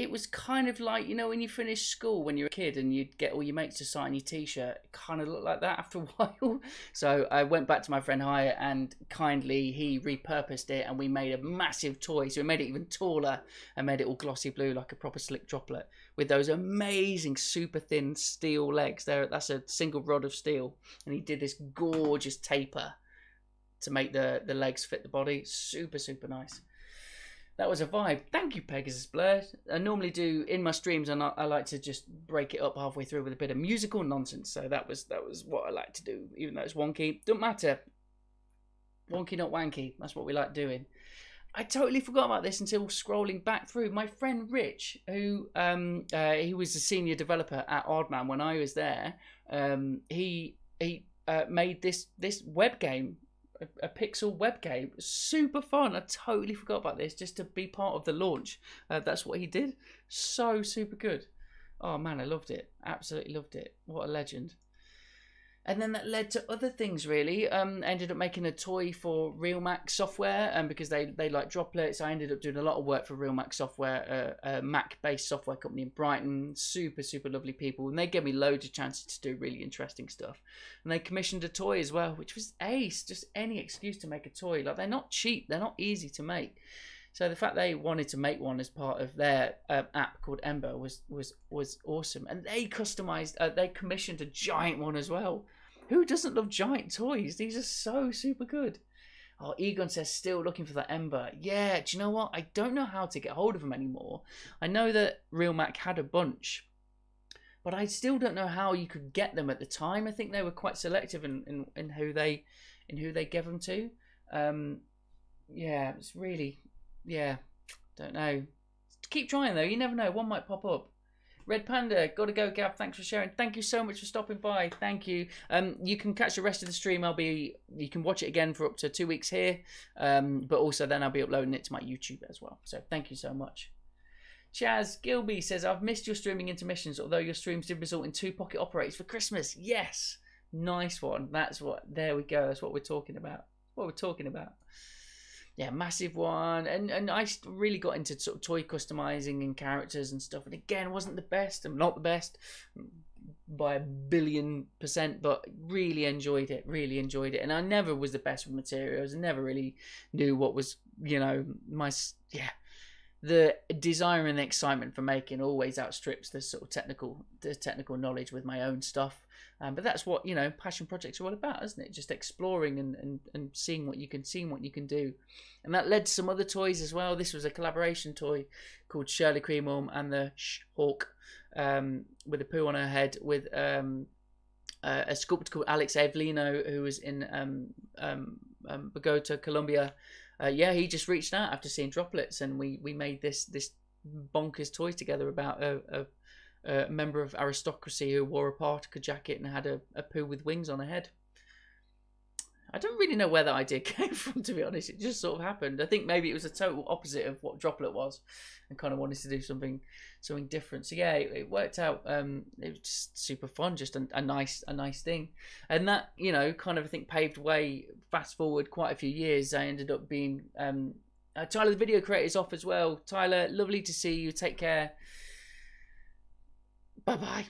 [SPEAKER 1] it was kind of like you know when you finish school when you're a kid and you'd get all your mates to sign your t-shirt it kind of looked like that after a while. So i went back to my friend hyatt and kindly he repurposed it and we made a massive toy. So we made it even taller and made it all glossy blue like a proper slick droplet with those amazing super thin steel legs. There that's a single rod of steel. And he did this gorgeous taper to make the the legs fit the body. Super super nice that was a vibe. Thank you, Pegasus Blur. I normally do in my streams, and I, I, like to just break it up halfway through with a bit of musical nonsense. So that was that was what I like to do, even though it's wonky. Don't matter. Wonky, not wanky. That's what we like doing. I totally forgot about this until scrolling back through. My friend Rich, who um, uh, he was a senior developer at Aardman when I was there, um, he he uh, made this this web game a, a pixel web game. Super fun. I totally forgot about this just to be part of the launch. Uh, that's what he did. So super good. Oh man, I loved it. Absolutely loved it. What a legend and then that led to other things really. Um ended up making a toy for Realmac Software and um, because they they like droplets. I ended up doing a lot of work for Realmac Software uh, a mac based software company in brighton. Super super lovely people. And they gave me loads of chances to do really interesting stuff. And they commissioned a toy as well which was ace. Just any excuse to make a toy. Like they're not cheap. They're not easy to make. So the fact they wanted to make one as part of their uh, app called Ember was was was awesome, and they customized, uh, they commissioned a giant one as well. Who doesn't love giant toys? These are so super good. Oh, Egon says still looking for that Ember. Yeah, do you know what? I don't know how to get hold of them anymore. I know that Realmac had a bunch, but I still don't know how you could get them at the time. I think they were quite selective in, in, in who they in who they gave them to. Um, yeah, it's really yeah, don't know. Keep trying though. You never know. One might pop up. Red Panda, gotta go, Gav. Thanks for sharing. Thank you so much for stopping by. Thank you. Um, you can catch the rest of the stream. I'll be, you can watch it again for up to two weeks here. Um, but also then I'll be uploading it to my YouTube as well. So thank you so much. Chaz Gilby says, I've missed your streaming intermissions, although your streams did result in two pocket operators for Christmas. Yes. Nice one. That's what, there we go. That's what we're talking about. What we're talking about yeah, massive one. And and I really got into sort of toy customizing and characters and stuff. And again, wasn't the best. I'm not the best by a billion percent, but really enjoyed it. Really enjoyed it. And I never was the best with materials. I never really knew what was, you know, my yeah. The desire and the excitement for making always outstrips the sort of technical the technical knowledge with my own stuff. Um, but that's what you know passion projects are all about, isn't it? Just exploring and, and, and seeing what you can seeing what you can do, and that led to some other toys as well. This was a collaboration toy called Shirley Creamworm and the Hawk um, with a poo on her head with um, uh, a sculptor called Alex Evelino who was in um, um, um, Bogota, Colombia. Uh, yeah, he just reached out after seeing droplets, and we we made this this bonkers toy together about a, a a member of aristocracy who wore a particle jacket and had a, a poo with wings on her head. I don't really know where that idea came from, to be honest. It just sort of happened. I think maybe it was a total opposite of what Droplet was, and kind of wanted to do something, something different. So yeah, it, it worked out. Um, it was just super fun, just a, a, nice, a nice thing, and that you know, kind of I think paved way. Fast forward quite a few years, I ended up being um, uh, Tyler, the video creator, is off as well. Tyler, lovely to see you. Take care bye bye.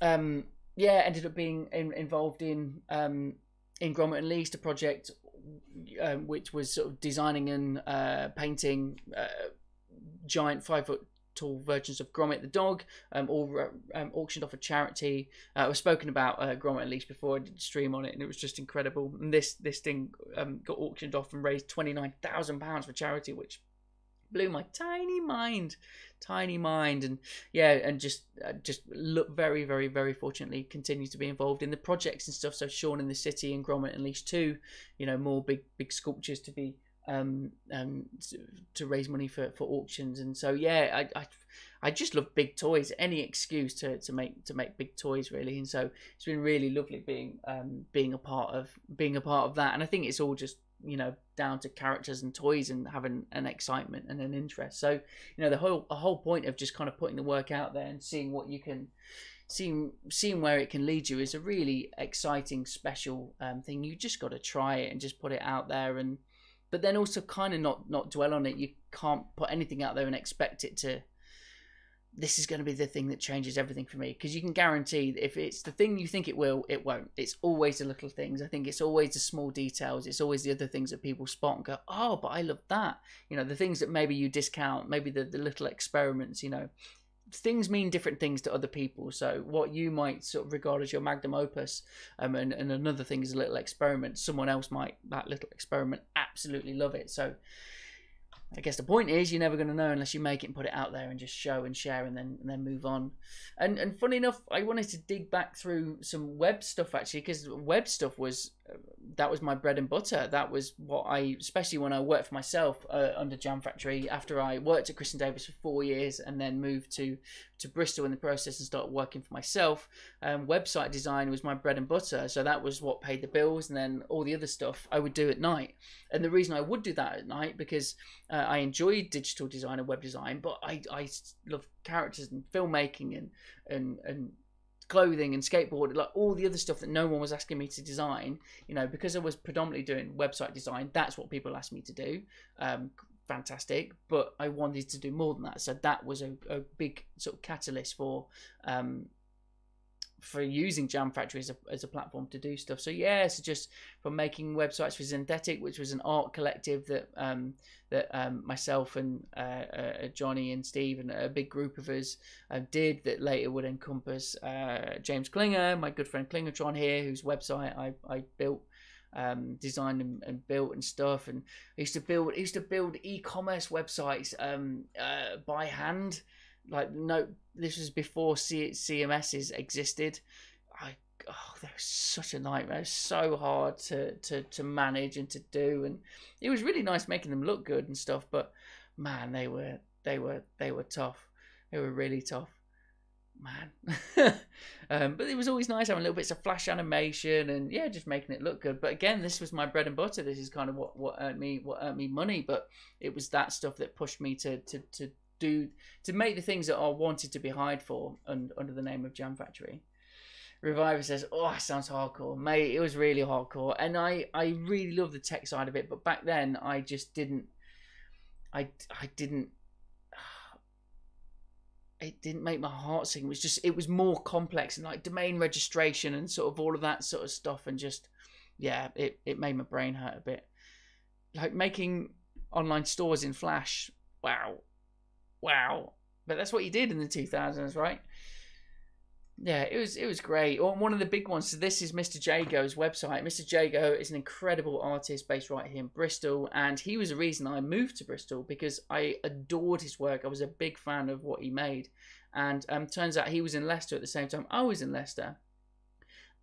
[SPEAKER 1] Um, yeah, ended up being in, involved in um, in Gromit Unleashed, a project um, which was sort of designing and uh, painting uh, giant five foot tall versions of Gromit the dog, um, all um, auctioned off a charity. Uh, I've spoken about uh, Gromit Unleashed before. I did stream on it, and it was just incredible. And this this thing um, got auctioned off and raised twenty nine thousand pounds for charity, which blew my tiny mind tiny mind and yeah and just uh, just look very very very fortunately continue to be involved in the projects and stuff so Shaun in the City and Grommet Gromit Unleashed 2 you know more big big sculptures to be um, um, to, to raise money for, for auctions. And so yeah, I, I I just love big toys. Any excuse to, to make to make big toys really. And so it's been really lovely being um, being a part of being a part of that. And I think it's all just you know down to characters and toys and having an excitement and an interest. So you know the whole the whole point of just kind of putting the work out there and seeing what you can seeing seeing where it can lead you is a really exciting special um, thing you just got to try it and just put it out there and but then also kind of not not dwell on it you can't put anything out there and expect it to this is going to be the thing that changes everything for me because you can guarantee if it's the thing you think it will it won't it's always the little things i think it's always the small details it's always the other things that people spot and go oh but i love that you know the things that maybe you discount maybe the, the little experiments you know things mean different things to other people. So what you might sort of regard as your magnum opus, um, and, and another thing is a little experiment. Someone else might that little experiment absolutely love it. So I guess the point is you're never going to know unless you make it and put it out there and just show and share and then and then move on. And and funny enough, I wanted to dig back through some web stuff actually because web stuff was that was my bread and butter. That was what I, especially when I worked for myself uh, under Jam Factory. After I worked at Chris and Davis for four years and then moved to to Bristol in the process and started working for myself, um, website design was my bread and butter. So that was what paid the bills, and then all the other stuff I would do at night. And the reason I would do that at night because uh, I enjoyed digital design and web design, but I I love characters and filmmaking and and and clothing and skateboard, like all the other stuff that no one was asking me to design. You know, because I was predominantly doing website design, that's what people asked me to do. Um, fantastic, but I wanted to do more than that. So that was a, a big sort of catalyst for um, for using Jam Factory as a, as a platform to do stuff. So yeah, so just from making websites for Synthetic, which was an art collective that um, that um, myself and uh, uh, Johnny and Steve and a big group of us uh, did that later would encompass uh, James Klinger, my good friend Klingatron here, whose website I, I built um, designed and, and, built and stuff. And I used to build, I used to build e-commerce websites um, uh, by hand like no this was before C- cms's existed. I oh they were such a nightmare. So hard to, to to manage and to do. And it was really nice making them look good and stuff but man they were they were they were tough. They were really tough. Man. Um, but it was always nice having little bits of flash animation and yeah just making it look good. But again this was my bread and butter. This is kind of what what earned me what earned me money. But it was that stuff that pushed me to to to do to make the things that are wanted to be hired for and, under the name of Jam Factory. Reviver says, "Oh, that sounds hardcore, mate. It was really hardcore, and I I really love the tech side of it. But back then, I just didn't, I I didn't." It didn't make my heart sing. It was just it was more complex and like domain registration and sort of all of that sort of stuff and just yeah, it, it made my brain hurt a bit. Like making online stores in Flash, wow, wow. But that's what you did in the 2000s, right? Yeah, it was it was great. One of the big ones. So this is Mr. Jago's website. Mr. Jago is an incredible artist based right here in Bristol, and he was the reason I moved to Bristol because I adored his work. I was a big fan of what he made, and um, turns out he was in Leicester at the same time I was in Leicester,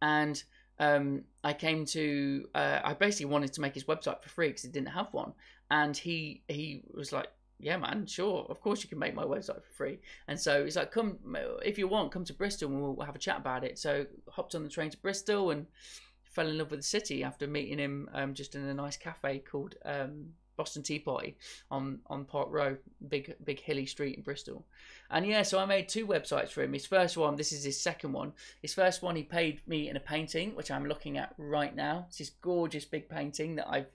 [SPEAKER 1] and um, I came to uh, I basically wanted to make his website for free because he didn't have one, and he he was like, yeah, man, sure. Of course, you can make my website for free. And so it's like, come if you want, come to Bristol and we'll have a chat about it. So hopped on the train to Bristol and fell in love with the city after meeting him um, just in a nice cafe called um, Boston Tea Party on on Park Row, big big hilly street in Bristol. And yeah, so I made two websites for him. His first one, this is his second one. His first one, he paid me in a painting, which I'm looking at right now. It's this gorgeous big painting that I've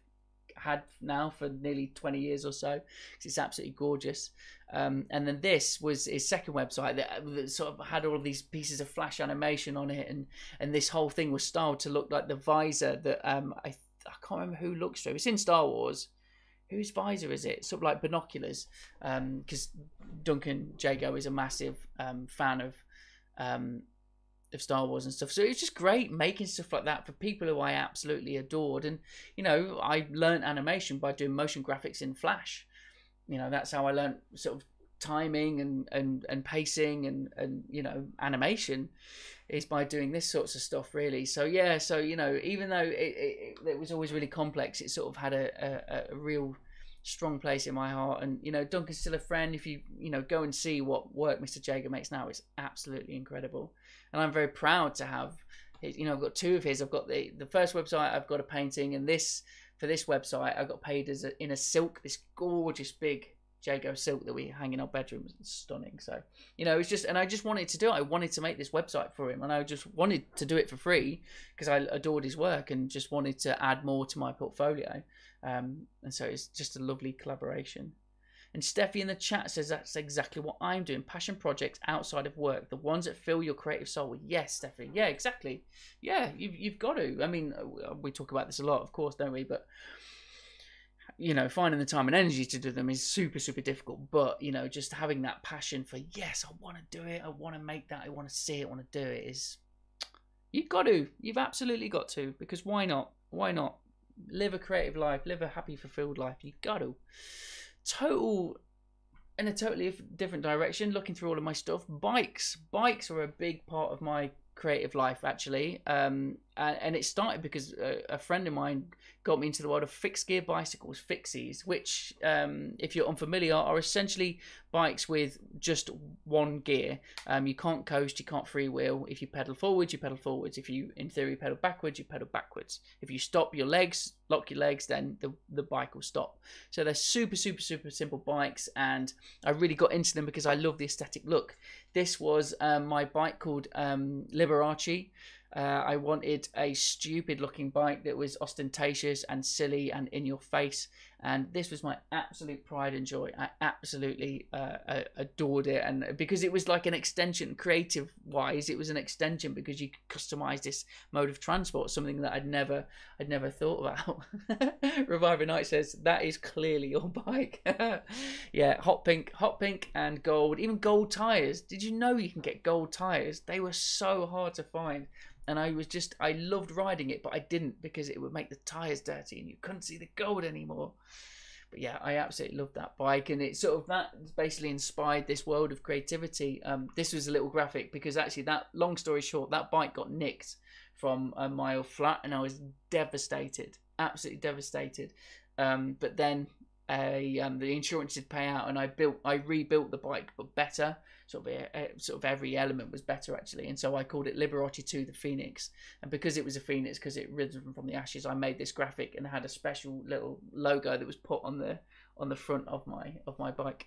[SPEAKER 1] had now for nearly 20 years or so. It's absolutely gorgeous. Um, and then this was his second website that, that, sort of had all of these pieces of flash animation on it, and and this whole thing was styled to look like the visor that um, I I can't remember who looks through. It's in Star Wars. Whose visor is it? Sort of like binoculars, because um, Duncan Jago is a massive um, fan of um, of Star Wars and stuff. So it's just great making stuff like that for people who I absolutely adored. And you know, I learned animation by doing motion graphics in Flash. You know, that's how I learned sort of timing and and and pacing and and you know animation. is by doing this sorts of stuff really so yeah so you know even though it, it, it was always really complex it sort of had a, a, a real strong place in my heart and you know duncan's still a friend if you you know go and see what work mr jago makes now it's absolutely incredible and i'm very proud to have you know i've got two of his i've got the the first website i've got a painting and this for this website i got paid as a, in a silk this gorgeous big Jago silk that we hang in our bedrooms. It's stunning. So, you know, it's just, and I just wanted to do it. I wanted to make this website for him, and I just wanted to do it for free because I adored his work and just wanted to add more to my portfolio. Um, and so it's just a lovely collaboration. And Steffi in the chat says that's exactly what I'm doing. Passion projects outside of work, the ones that fill your creative soul. Yes, Steffi. Yeah, exactly. Yeah, you've you've got to. I mean, we talk about this a lot, of course, don't we? But you know, finding the time and energy to do them is super, super difficult. But, you know, just having that passion for, yes, I want to do it. I want to make that. I want to see it. I want to do it is, you've got to. You've absolutely got to. Because why not? Why not? Live a creative life, live a happy, fulfilled life. You've got to. Total, in a totally different direction, looking through all of my stuff, bikes. Bikes are a big part of my creative life actually um, and, and, it started because a, a, friend of mine got me into the world of fixed gear bicycles, fixies, which, um, if you're unfamiliar, are essentially bikes with just one gear. Um, you can't coast, you can't freewheel. If you pedal forwards, you pedal forwards. If you, in theory, pedal backwards, you pedal backwards. If you stop your legs, lock your legs, then the, the bike will stop. So they're super, super, super simple bikes, and I really got into them because I love the aesthetic look. This was um, my bike called um, Liberace. Uh, I wanted a stupid looking bike that was ostentatious and silly and in your face. And this was my absolute pride and joy. I absolutely uh, adored it. And because it was like an extension, creative wise, it was an extension because you could customize this mode of transport, something that I'd never, I'd never thought about. Reviver Knight says, that is clearly your bike. yeah, hot pink, hot pink and gold, even gold tires. Did you know you can get gold tires? They were so hard to find and I was just I loved riding it, but I didn't because it would make the tires dirty and you couldn't see the gold anymore. But yeah, I absolutely loved that bike, and it sort of that basically inspired this world of creativity. Um, this was a little graphic because actually, that long story short, that bike got nicked from a mile flat, and I was devastated, absolutely devastated. Um, but then a um, the insurance did pay out, and I built I rebuilt the bike, but better sort of a, a, sort of every element was better actually, and so I called it Liberace 2 the Phoenix. And because it was a phoenix, because it risen from the ashes, I made this graphic and had a special little logo that was put on the on the front of my of my bike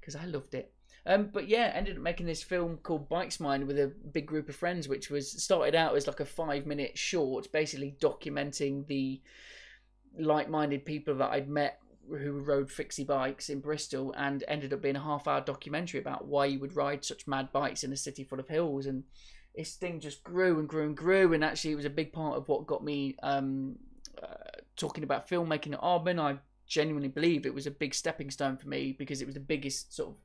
[SPEAKER 1] because I loved it. Um, but yeah, ended up making this film called Bikes Mind with a big group of friends, which was started out as like a five minute short, basically documenting the like-minded people that I'd met who rode fixie bikes in Bristol and ended up being a half hour documentary about why you would ride such mad bikes in a city full of hills. And this thing just grew and grew and grew. And actually it was a big part of what got me um, uh, talking about filmmaking at Aardman. I genuinely believe it was a big stepping stone for me because it was the biggest sort of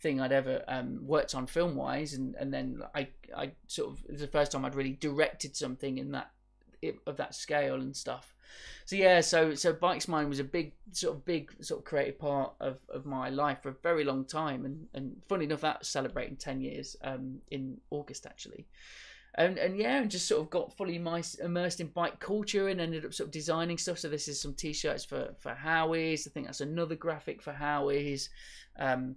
[SPEAKER 1] thing I'd ever um, worked on film wise and, and then I, I sort of it was the first time I'd really directed something in that of that scale and stuff so yeah, so so Bikes Mind was a big sort of big sort of creative part of, of my life for a very long time, and and funny enough, that's celebrating ten years um, in August actually. And, and yeah, and just sort of got fully immersed in bike culture and ended up sort of designing stuff. So this is some t-shirts for for Howie's. I think that's another graphic for Howie's. Um,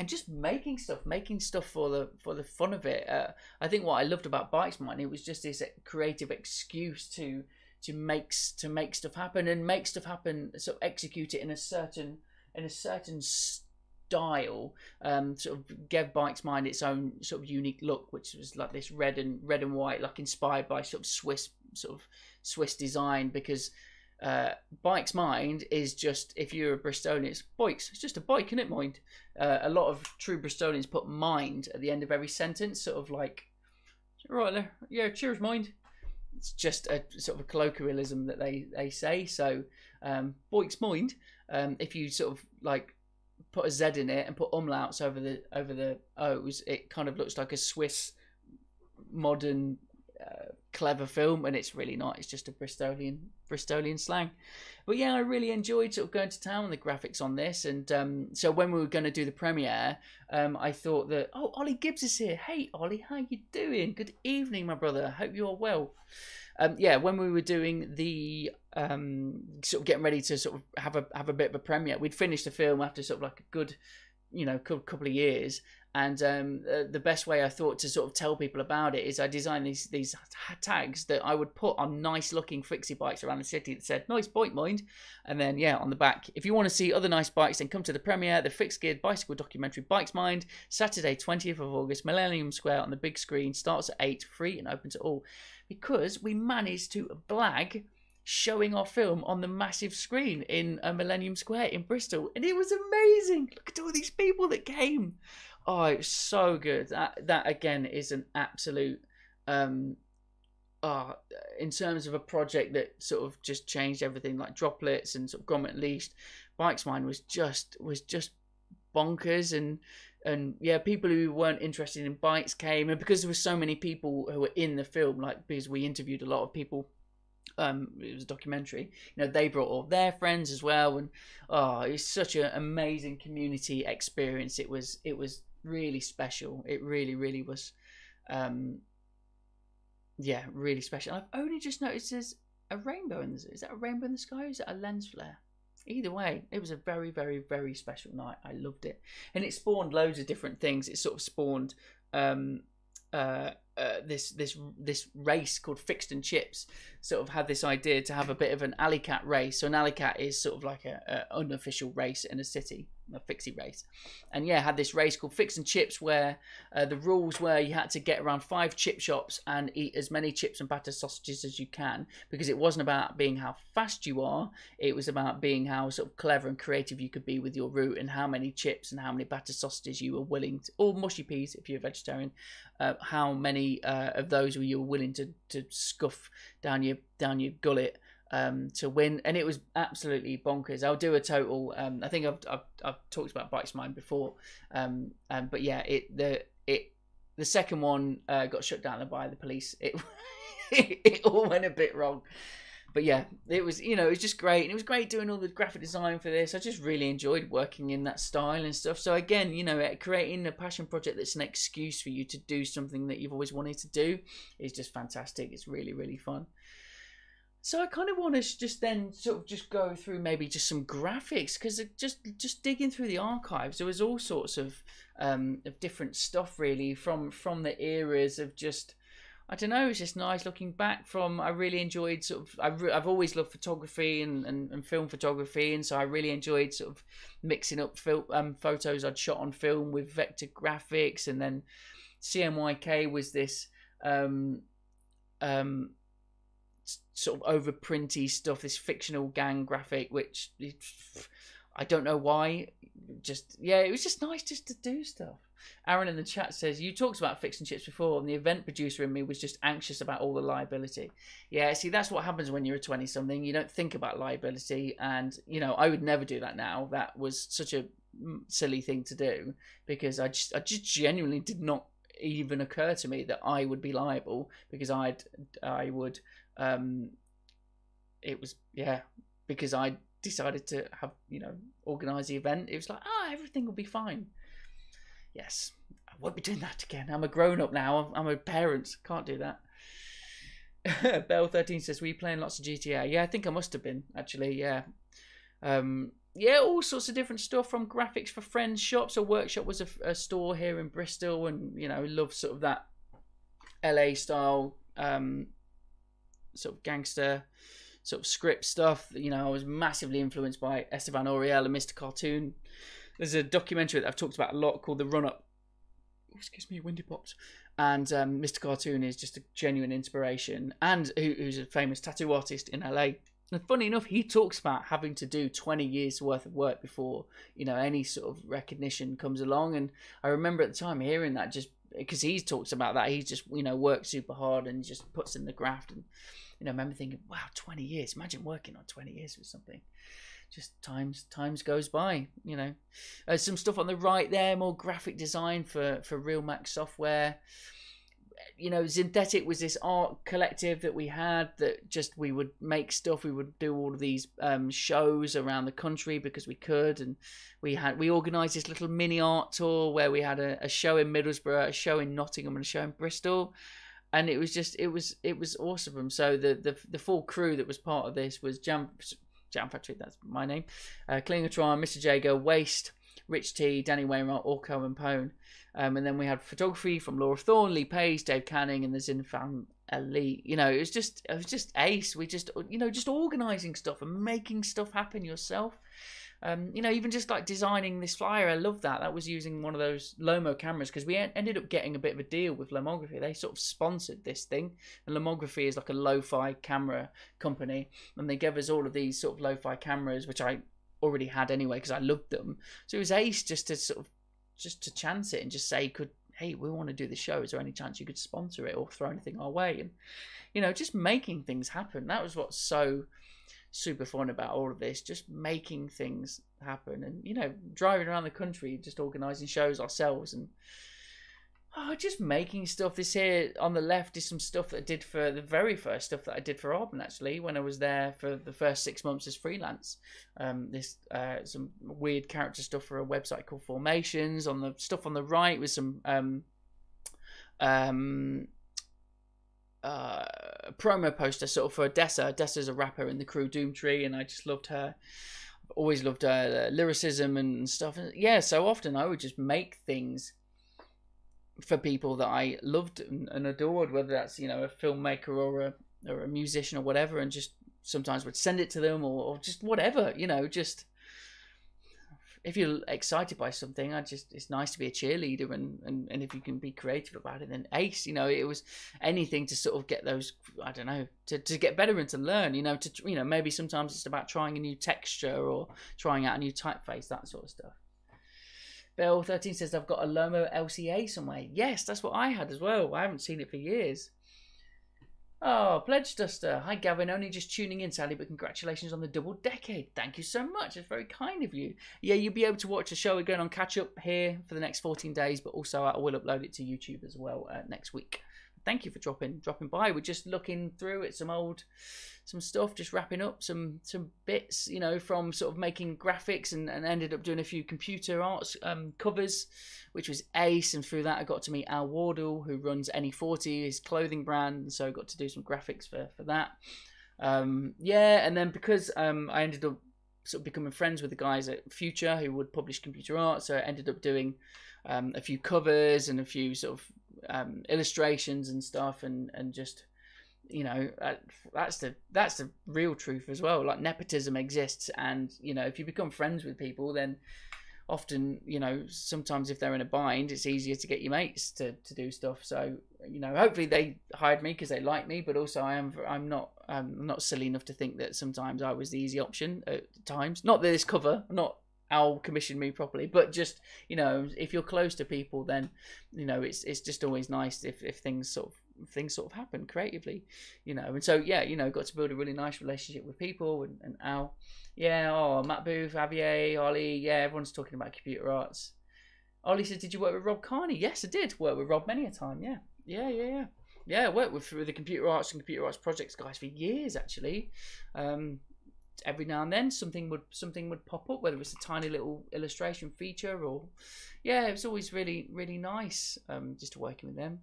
[SPEAKER 1] and just making stuff, making stuff for the for the fun of it. Uh, I think what I loved about Bikes Mind, it was just this creative excuse to to make to make stuff happen and make stuff happen sort of execute it in a certain in a certain style um sort of gave bikes mind its own sort of unique look which was like this red and red and white like inspired by sort of swiss sort of swiss design because uh, bikes mind is just if you're a Bristolian, it's bikes. It's just a bike, isn't it? Mind. Uh, a lot of true Bristolians put mind at the end of every sentence, sort of like, right there, yeah, cheers, mind it's just a sort of a colloquialism that they they say. So um, mind. Um, if you sort of like put a Z in it and put umlauts over the over the O's, it kind of looks like a Swiss modern uh, clever film, and it's really not. It's just a Bristolian Bristolian slang. But yeah, I really enjoyed sort of going to town on the graphics on this, and um, so when we were going to do the premiere, um, I thought that oh, Ollie Gibbs is here. Hey, Ollie, how you doing? Good evening, my brother. I Hope you're well. Um, yeah, when we were doing the um, sort of getting ready to sort of have a have a bit of a premiere, we'd finished the film after sort of like a good, you know, couple of years, and um, uh, the best way I thought to sort of tell people about it is I designed these these tags that I would put on nice looking fixie bikes around the city that said "Nice bike, mind," and then yeah, on the back, if you want to see other nice bikes, then come to the premiere, the Fixed Geared Bicycle documentary Bikes Mind, Saturday, twentieth of August, Millennium Square on the big screen, starts at eight, free and open to all, because we managed to blag showing our film on the massive screen in a Millennium Square in Bristol, and it was amazing. Look at all these people that came. Oh, it's so good. That that again is an absolute um uh, in terms of a project that sort of just changed everything, like droplets and sort of Gromit Unleashed, Bikes Mind was just was just bonkers and and yeah, people who weren't interested in bikes came, and because there were so many people who were in the film, like because we interviewed a lot of people um, it was a documentary. You know, they brought all their friends as well, and oh, it's such an amazing community experience. It was, it was really special. It really, really was. Um, yeah, really special. I've only just noticed there's a rainbow in the is that a rainbow in the sky? is that a lens flare? Either way, it was a very, very, very special night. I loved it, and it spawned loads of different things. It sort of spawned um, uh, uh, this this this race called Fixed and Chips sort of had this idea to have a bit of an alley cat race. So an alley cat is sort of like a, a unofficial race in a city a fixie race. And yeah, had this race called Fix and Chips where uh, the rules were you had to get around five chip shops and eat as many chips and batter sausages as you can because it wasn't about being how fast you are, it was about being how sort of clever and creative you could be with your route and how many chips and how many batter sausages you were willing to, or mushy peas if you're a vegetarian, uh, how many uh, of those were you willing to, to scuff down your down your gullet um, to win, and it was absolutely bonkers. I'll do a total. Um, I think I've, I've, I've talked about Bikes Mind before, um, um, but yeah, it the it the second one uh, got shut down by the police. It, it it all went a bit wrong, but yeah, it was you know it was just great, and it was great doing all the graphic design for this. I just really enjoyed working in that style and stuff. So again, you know, creating a passion project that's an excuse for you to do something that you've always wanted to do is just fantastic. It's really really fun. So I kind of want to just then sort of just go through maybe just some graphics because just just digging through the archives, there was all sorts of um, of different stuff really from from the eras of just I don't know. It's just nice looking back from. I really enjoyed sort of. I've, I've always loved photography and, and, and film photography, and so I really enjoyed sort of mixing up fil- um, photos I'd shot on film with vector graphics, and then CMYK was this um, um, sort of overprinty stuff, this fictional gang graphic, which I don't know why. Just yeah, it was just nice just to do stuff. Aaron in the chat says you talked about fixing chips before, and the event producer in me was just anxious about all the liability. Yeah, see, that's what happens when you're a twenty something. You don't think about liability, and you know I would never do that now. That was such a mm, silly thing to do because I just I just genuinely did not even occur to me that I would be liable because I'd I would um, it was yeah because I decided to have you know organize the event. It was like ah oh, everything will be fine. Yes, I won't be doing that again. I'm a grown up now. I'm a parent. Can't do that. Bell thirteen says, "Were you playing lots of GTA?" Yeah, I think I must have been actually. Yeah, um, yeah, all sorts of different stuff from graphics for friends shops. A workshop was a, a store here in Bristol, and you know, love sort of that LA style um, sort of gangster sort of script stuff. You know, I was massively influenced by Esteban Oriol and Mr. Cartoon. There's a documentary that I've talked about a lot called The Run Up. Oh, excuse me, Windy Pops. And um, Mr. Cartoon is just a genuine inspiration, and who, who's a famous tattoo artist in LA. And funny enough, he talks about having to do 20 years worth of work before you know any sort of recognition comes along. And I remember at the time hearing that just because he talks about that, he just you know works super hard and just puts in the graft and you know, I remember thinking, wow, 20 years. Imagine working on 20 years with something. Just times times goes by, you know. Uh, some stuff on the right there, more graphic design for for Realmac software. You know, Synthetic was this art collective that we had that just we would make stuff. We would do all of these um, shows around the country because we could, and we had we organised this little mini art tour where we had a, a show in Middlesbrough, a show in Nottingham, and a show in Bristol and it was just it was it was awesome. So the the the full crew that was part of this was Jam Jam Factory. That's my name. Uh, Klingatron, Mr. Jago, Waste, Rich T, Danny Wainwright, Orko, and Pone. Um, and then we had photography from Laura Thorne, Lee Dave Canning, and the Zinfam Elite. You know, it was just it was just ace. We just you know just organising stuff and making stuff happen yourself. Um, you know, even just like designing this flyer, I love that. That was using one of those Lomo cameras because we ended up getting a bit of a deal with Lomography. They sort of sponsored this thing, and Lomography is like a lo-fi camera company, and they gave us all of these sort of lo-fi cameras, which I already had anyway because I loved them. So it was ace just to sort of just to chance it and just say, could hey, we want to do the show. Is there any chance you could sponsor it or throw anything our way? And you know, just making things happen. That was what's so super fun about all of this, just making things happen and, you know, driving around the country, just organising shows ourselves and oh, just making stuff. This here on the left is some stuff that I did for the very first stuff that I did for Aardman actually when I was there for the first six months as freelance. Um, this uh, some weird character stuff for a website called Formations. On the stuff on the right was some um, um, uh, promo poster sort of for Dessa. Dessa's a rapper in the crew Doomtree, and I just loved her. Always loved her lyricism and stuff. And yeah, so often I would just make things for people that I loved and, adored, whether that's you know a filmmaker or a or a musician or whatever, and just sometimes would send it to them or, or just whatever, you know, just if you're excited by something, I just it's nice to be a cheerleader and, and, and if you can be creative about it, then ace. You know, it was anything to sort of get those. I don't know to, to get better and to learn. You know, to you know maybe sometimes it's about trying a new texture or trying out a new typeface, that sort of stuff. Bill thirteen says I've got a Lomo LCA somewhere. Yes, that's what I had as well. I haven't seen it for years. Oh, Pledge Duster. Hi, Gavin. Only just tuning in, Sally, but congratulations on the double decade. Thank you so much. It's very kind of you. Yeah, you'll be able to watch the show again on catch up here for the next 14 days, but also I will upload it to YouTube as well uh, next week thank you for dropping dropping by. We're just looking through at some old some stuff, just wrapping up some some bits, you know, from sort of making graphics and, and ended up doing a few computer arts um, covers, which was ace. And through that, I got to meet Al Wardle, who runs Any40, his clothing brand, so I got to do some graphics for for that. Um, yeah, and then because um, I ended up sort of becoming friends with the guys at Future who would publish computer art, so I ended up doing um, a few covers and a few sort of um, illustrations and stuff, and and just you know that's the that's the real truth as well. Like nepotism exists, and you know if you become friends with people, then often you know sometimes if they're in a bind it's easier to get your mates to, to do stuff so you know hopefully they hired me because they like me but also i am i'm not um, i'm not silly enough to think that sometimes i was the easy option at times not this cover not Al commission me properly. But just you know, if you're close to people, then you know it's it's just always nice if if things sort of things sort of happen creatively, you know. And so yeah, you know, got to build a really nice relationship with people and, and Al. Yeah, oh Matt Booth, Javier, Ollie, yeah, everyone's talking about computer arts. Ollie said, Did you work with Rob Carney? Yes, I did. Work with Rob many a time, yeah. Yeah, yeah, yeah. Yeah, I worked with, with the computer arts and computer arts projects guys for years actually. Um, every now and then something would something would pop up, whether it's a tiny little illustration feature or yeah, it was always really really nice um, just working with them.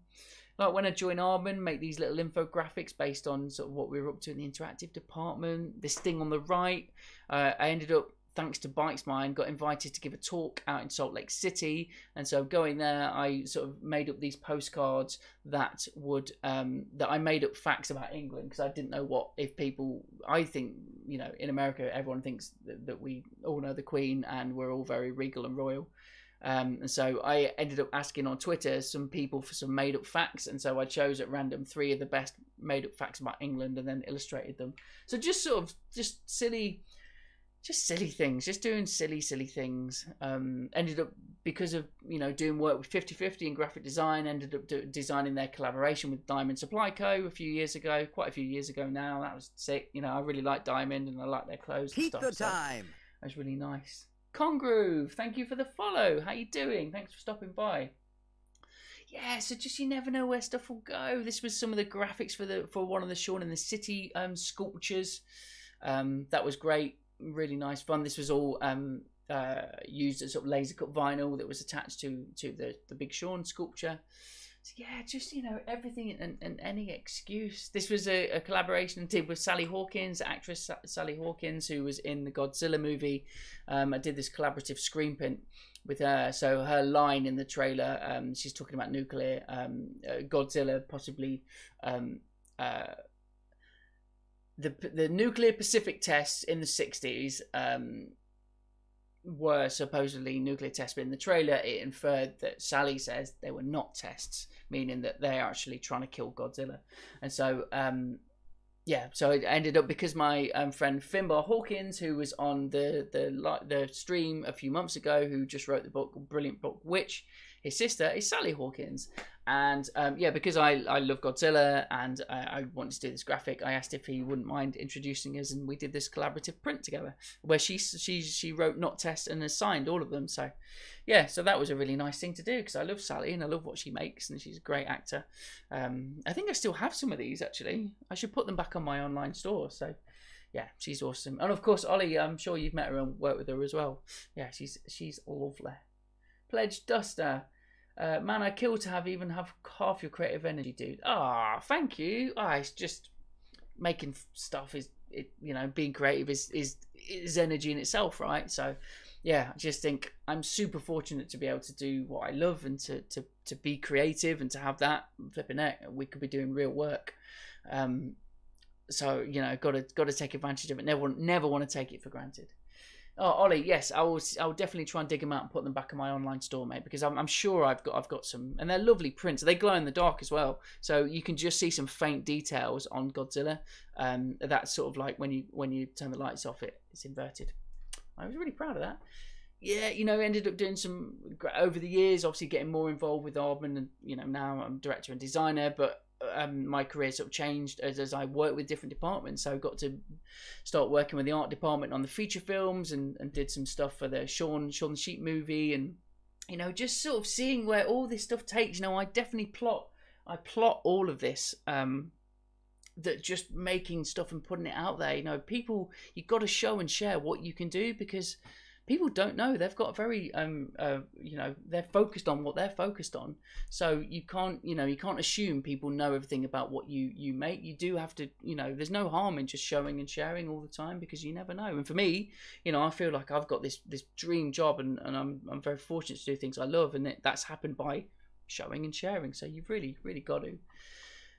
[SPEAKER 1] Like when I joined Aardman, make these little infographics based on sort of what we were up to in the interactive department. This thing on the right, uh, I ended up thanks to Bikes Mind, got invited to give a talk out in Salt Lake City. And so going there, I sort of made up these postcards that would um, that I made up facts about England because I didn't know what if people. I think you know in America everyone thinks that, that we all know the Queen and we're all very regal and royal. Um, and so I ended up asking on Twitter some people for some made up facts, and so I chose at random three of the best made up facts about England, and then illustrated them. So just sort of just silly just silly things, just doing silly, silly things. Um, ended up because of you know doing work with 50-50 in graphic design. Ended up do, designing their collaboration with Diamond Supply Co. a few years ago, quite a few years ago now. That was sick. You know, I really like Diamond and I like their clothes.
[SPEAKER 2] Keep
[SPEAKER 1] and stuff,
[SPEAKER 2] the time.
[SPEAKER 1] So that was really nice. Congroove, thank you for the follow. How you doing? Thanks for stopping by. yeah, so just you never know where stuff will go. This was some of the graphics for the for one of the Shaun in the City um, sculptures. Um, that was great, really nice fun. This was all um, uh, used as sort of laser cut vinyl that was attached to to the the Big Shaun sculpture. So yeah, just you know everything and, and any excuse. This was a, a collaboration did with Sally Hawkins, actress Sally Hawkins, who was in the Godzilla movie. Um, I did this collaborative screen print with her. So her line in the trailer, um, she's talking about nuclear um, uh, Godzilla, possibly um, uh, the the nuclear Pacific tests in the '60s um, were supposedly nuclear tests, but in the trailer it inferred that Sally says they were not tests, meaning that they're actually trying to kill Godzilla. And so, um, yeah, so it ended up because my um, friend Finbar Hawkins, who was on the the the stream a few months ago, who just wrote the book, brilliant book, Witch, his sister is Sally Hawkins, and um, yeah, because I, I love Godzilla and I, I, wanted to do this graphic, I asked if he wouldn't mind introducing us, and we did this collaborative print together where she she she wrote not test and has signed all of them. So yeah, so that was a really nice thing to do because I love Sally and I love what she makes, and she's a great actor. Um, I think I still have some of these actually. I should put them back on my online store. So yeah, she's awesome, and of course Ollie, I'm sure you've met her and worked with her as well. Yeah, she's she's lovely. Pledge Duster. Uh, man, I kill to have even have half your creative energy, dude. Ah, thank you. Ah, it's just making stuff is it, you know being creative is is is energy in itself, right? So yeah, I just think I'm super fortunate to be able to do what I love and to to to be creative and to have that flipping it. We could be doing real work. Um, so you know, got to got to take advantage of it. Never never want to take it for granted. Oh, Ollie, yes, I will. I will definitely try and dig them out and put them back in my online store, mate, because I'm, I'm sure I've got I've got some, and they're lovely prints. They glow in the dark as well, so you can just see some faint details on Godzilla. Um, that's sort of like when you when you turn the lights off, it it's inverted. I was really proud of that. Yeah, you know, ended up doing some over the years, obviously getting more involved with Aardman, and you know now I'm director and designer, but um, my career sort of changed as, as I worked with different departments. So I got to start working with the art department on the feature films and, and did some stuff for the Shaun the Sheep movie and you know just sort of seeing where all this stuff takes. You know, I definitely plot I plot all of this. Um, that just making stuff and putting it out there. You know, people you've got to show and share what you can do because people don't know. They've got very um uh, you know they're focused on what they're focused on. So you can't you know you can't assume people know everything about what you you make. You do have to you know there's no harm in just showing and sharing all the time because you never know. And for me you know i feel like i've got this this dream job and, and i'm i'm very fortunate to do things i love and that's happened by showing and sharing. So you've really really got to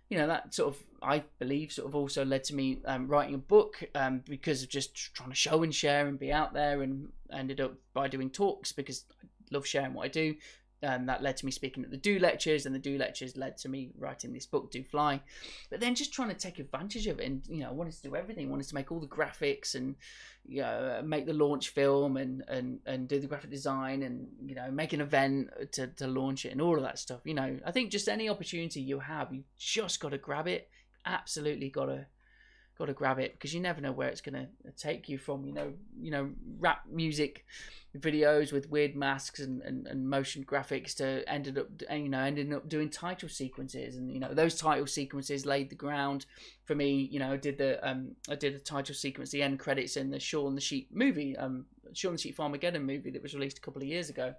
[SPEAKER 1] you know that sort of I believe sort of also led to me um, writing a book um, because of just trying to show and share and be out there and ended up by doing talks because I love sharing what I do and that led to me speaking at the do lectures and the do lectures led to me writing this book do fly. But then just trying to take advantage of it and you know I wanted to do everything. I wanted to make all the graphics and you know make the launch film and and and do the graphic design and you know make an event to, to launch it and all of that stuff. You know I think just any opportunity you have you just got to grab it. Absolutely got to got to grab it because you never know where it's going to take you from you know you know rap music videos with weird masks and, and, and motion graphics to ended up you know ended up doing title sequences and you know those title sequences laid the ground for me you know I did the um I did a title sequence the end credits in the Shaun the Sheep movie um Shaun the Sheep Farmageddon movie that was released a couple of years ago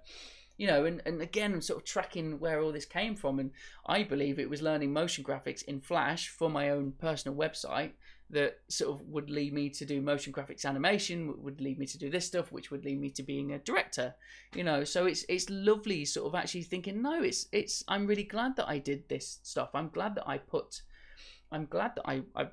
[SPEAKER 1] you know, and, and again, I'm sort of tracking where all this came from. And I believe it was learning motion graphics in Flash for my own personal website that sort of would lead me to do motion graphics animation would lead me to do this stuff which would lead me to being a director you know? So it's it's lovely sort of actually thinking no it's it's i'm really glad that i did this stuff. I'm glad that i put i'm glad that i i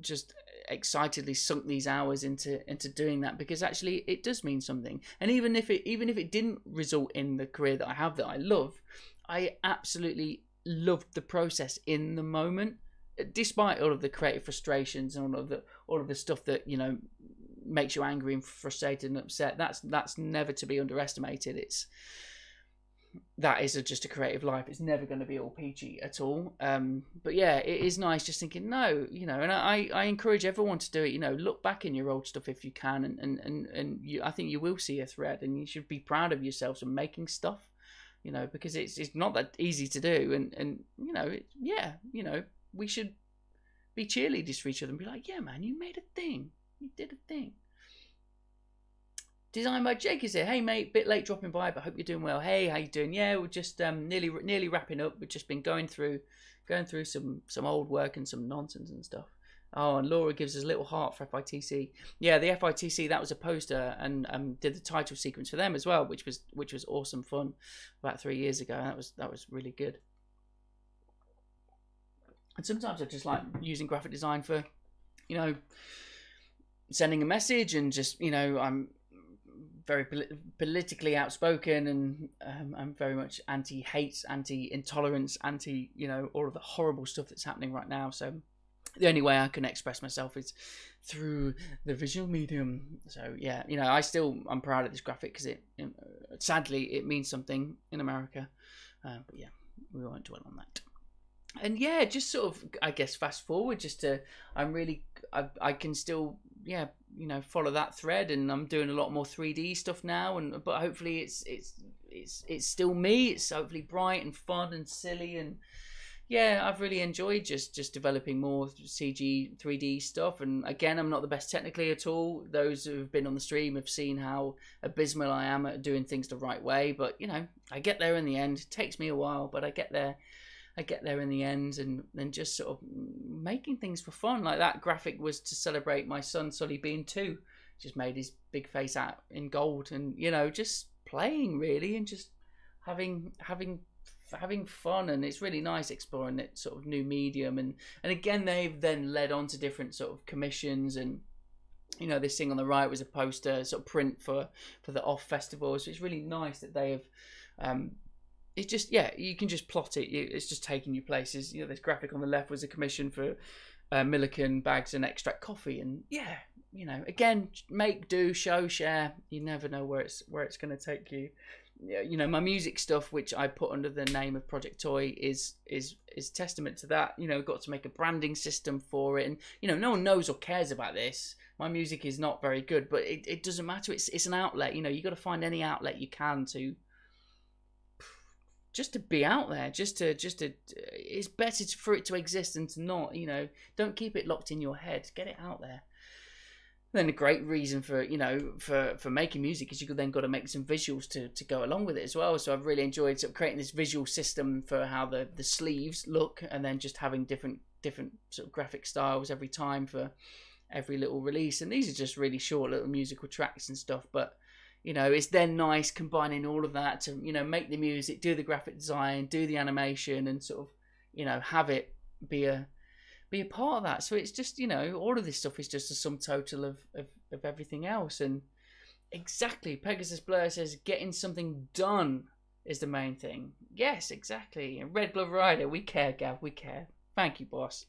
[SPEAKER 1] just excitedly sunk these hours into into doing that because actually it does mean something. And even if it even if it didn't result in the career that i have that i love i absolutely loved the process in the moment despite all of the creative frustrations and all of the all of the stuff that you know makes you angry and frustrated and upset that's that's never to be underestimated. It's that is a, just a creative life. It's never going to be all peachy at all. Um, but yeah it is nice just thinking no you know and I, I encourage everyone to do it you know look back in your old stuff if you can and and and, and you, i think you will see a thread and you should be proud of yourselves and making stuff you know, because it's it's not that easy to do, and and you know, it, yeah, you know, we should be cheerleaders for each other and be like, yeah, man, you made a thing, you did a thing. Designed by Jake is here. Hey mate, bit late dropping by, but hope you're doing well. Hey, how you doing? Yeah, we're just um, nearly nearly wrapping up. We've just been going through going through some some old work and some nonsense and stuff. Oh, and Laura gives us a little heart for FITC. Yeah, the FITC that was a poster and um, did the title sequence for them as well, which was which was awesome fun about three years ago. That was that was really good. And sometimes I just like using graphic design for, you know, sending a message and just you know I'm very pol- politically outspoken and um, I'm very much anti-hate, anti-intolerance, anti you know all of the horrible stuff that's happening right now. So the only way I can express myself is through the visual medium. So yeah, you know, I still I'm proud of this graphic because it, it, sadly it means something in America. Uh, but yeah, we won't dwell on that. And yeah, just sort of I guess fast forward just to I'm really I I can still yeah you know follow that thread and I'm doing a lot more 3D stuff now and but hopefully it's it's it's it's still me. It's hopefully bright and fun and silly and yeah, I've really enjoyed just just developing more CG 3D stuff. And again, I'm not the best technically at all. Those who've been on the stream have seen how abysmal I am at doing things the right way. But you know, I get there in the end. It takes me a while, but I get there. I get there in the end, and then just sort of making things for fun. Like that graphic was to celebrate my son Sully being two. Just made his big face out in gold, and you know, just playing really, and just having having having fun and it's really nice exploring that sort of new medium and and again they've then led on to different sort of commissions and you know this thing on the right was a poster sort of print for for the OFFF festival so it's really nice that they have um it's just yeah you can just plot it. It's just taking you places. You know this graphic on the left was a commission for uh, Millican bags and extract coffee. And yeah you know again make do show share. You never know where it's where it's going to take you. You know my music stuff which i put under the name of project toy is is is testament to that. You know got to make a branding system for it. And you know no one knows or cares about this. My music is not very good but it, it doesn't matter. It's it's an outlet. You know you got to find any outlet you can to just to be out there just to just to it's better for it to exist than to not you know. Don't keep it locked in your head. Get it out there. Then a great reason for you know for for making music is you then got to make some visuals to to go along with it as well. So i've really enjoyed sort of creating this visual system for how the the sleeves look and then just having different different sort of graphic styles every time for every little release. And these are just really short little musical tracks and stuff but you know it's then nice combining all of that to you know make the music do the graphic design do the animation and sort of you know have it be a be a part of that. So it's just, you know, all of this stuff is just a sum total of, of, of everything else. And exactly, Pegasus Blur says getting something done is the main thing. Yes, exactly. Red Glove Rider, we care, Gav, we care. Thank you, boss.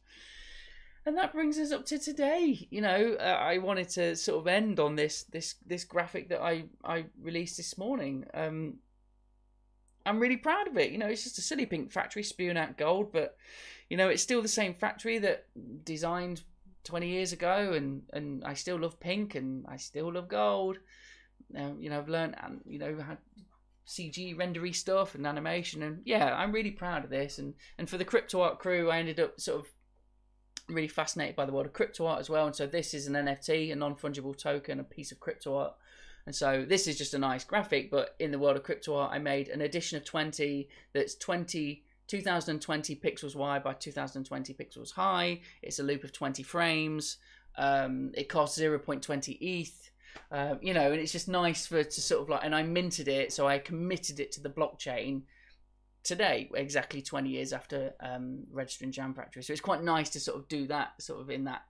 [SPEAKER 1] And that brings us up to today. You know, uh, I wanted to sort of end on this this this graphic that I I released this morning. Um, I'm really proud of it. You know, it's just a silly pink factory spewing out gold, but you know, it's still the same factory that designed 20 years ago, and and I still love pink, and I still love gold. Now, you know, I've learned, and you know, had CG rendery stuff and animation, and yeah, I'm really proud of this. And and for the crypto art crew, I ended up sort of really fascinated by the world of crypto art as well. And so this is an NFT, a non fungible token, a piece of crypto art. And so this is just a nice graphic, but in the world of crypto art, I made an edition of 20 that's 20 2020 pixels wide by 2020 pixels high. It's a loop of 20 frames. Um, it costs 0.20 ETH. Uh, you know, and it's just nice for to sort of like, and I minted it, so I committed it to the blockchain today, exactly 20 years after um, registering Jamfactory. So it's quite nice to sort of do that, sort of in that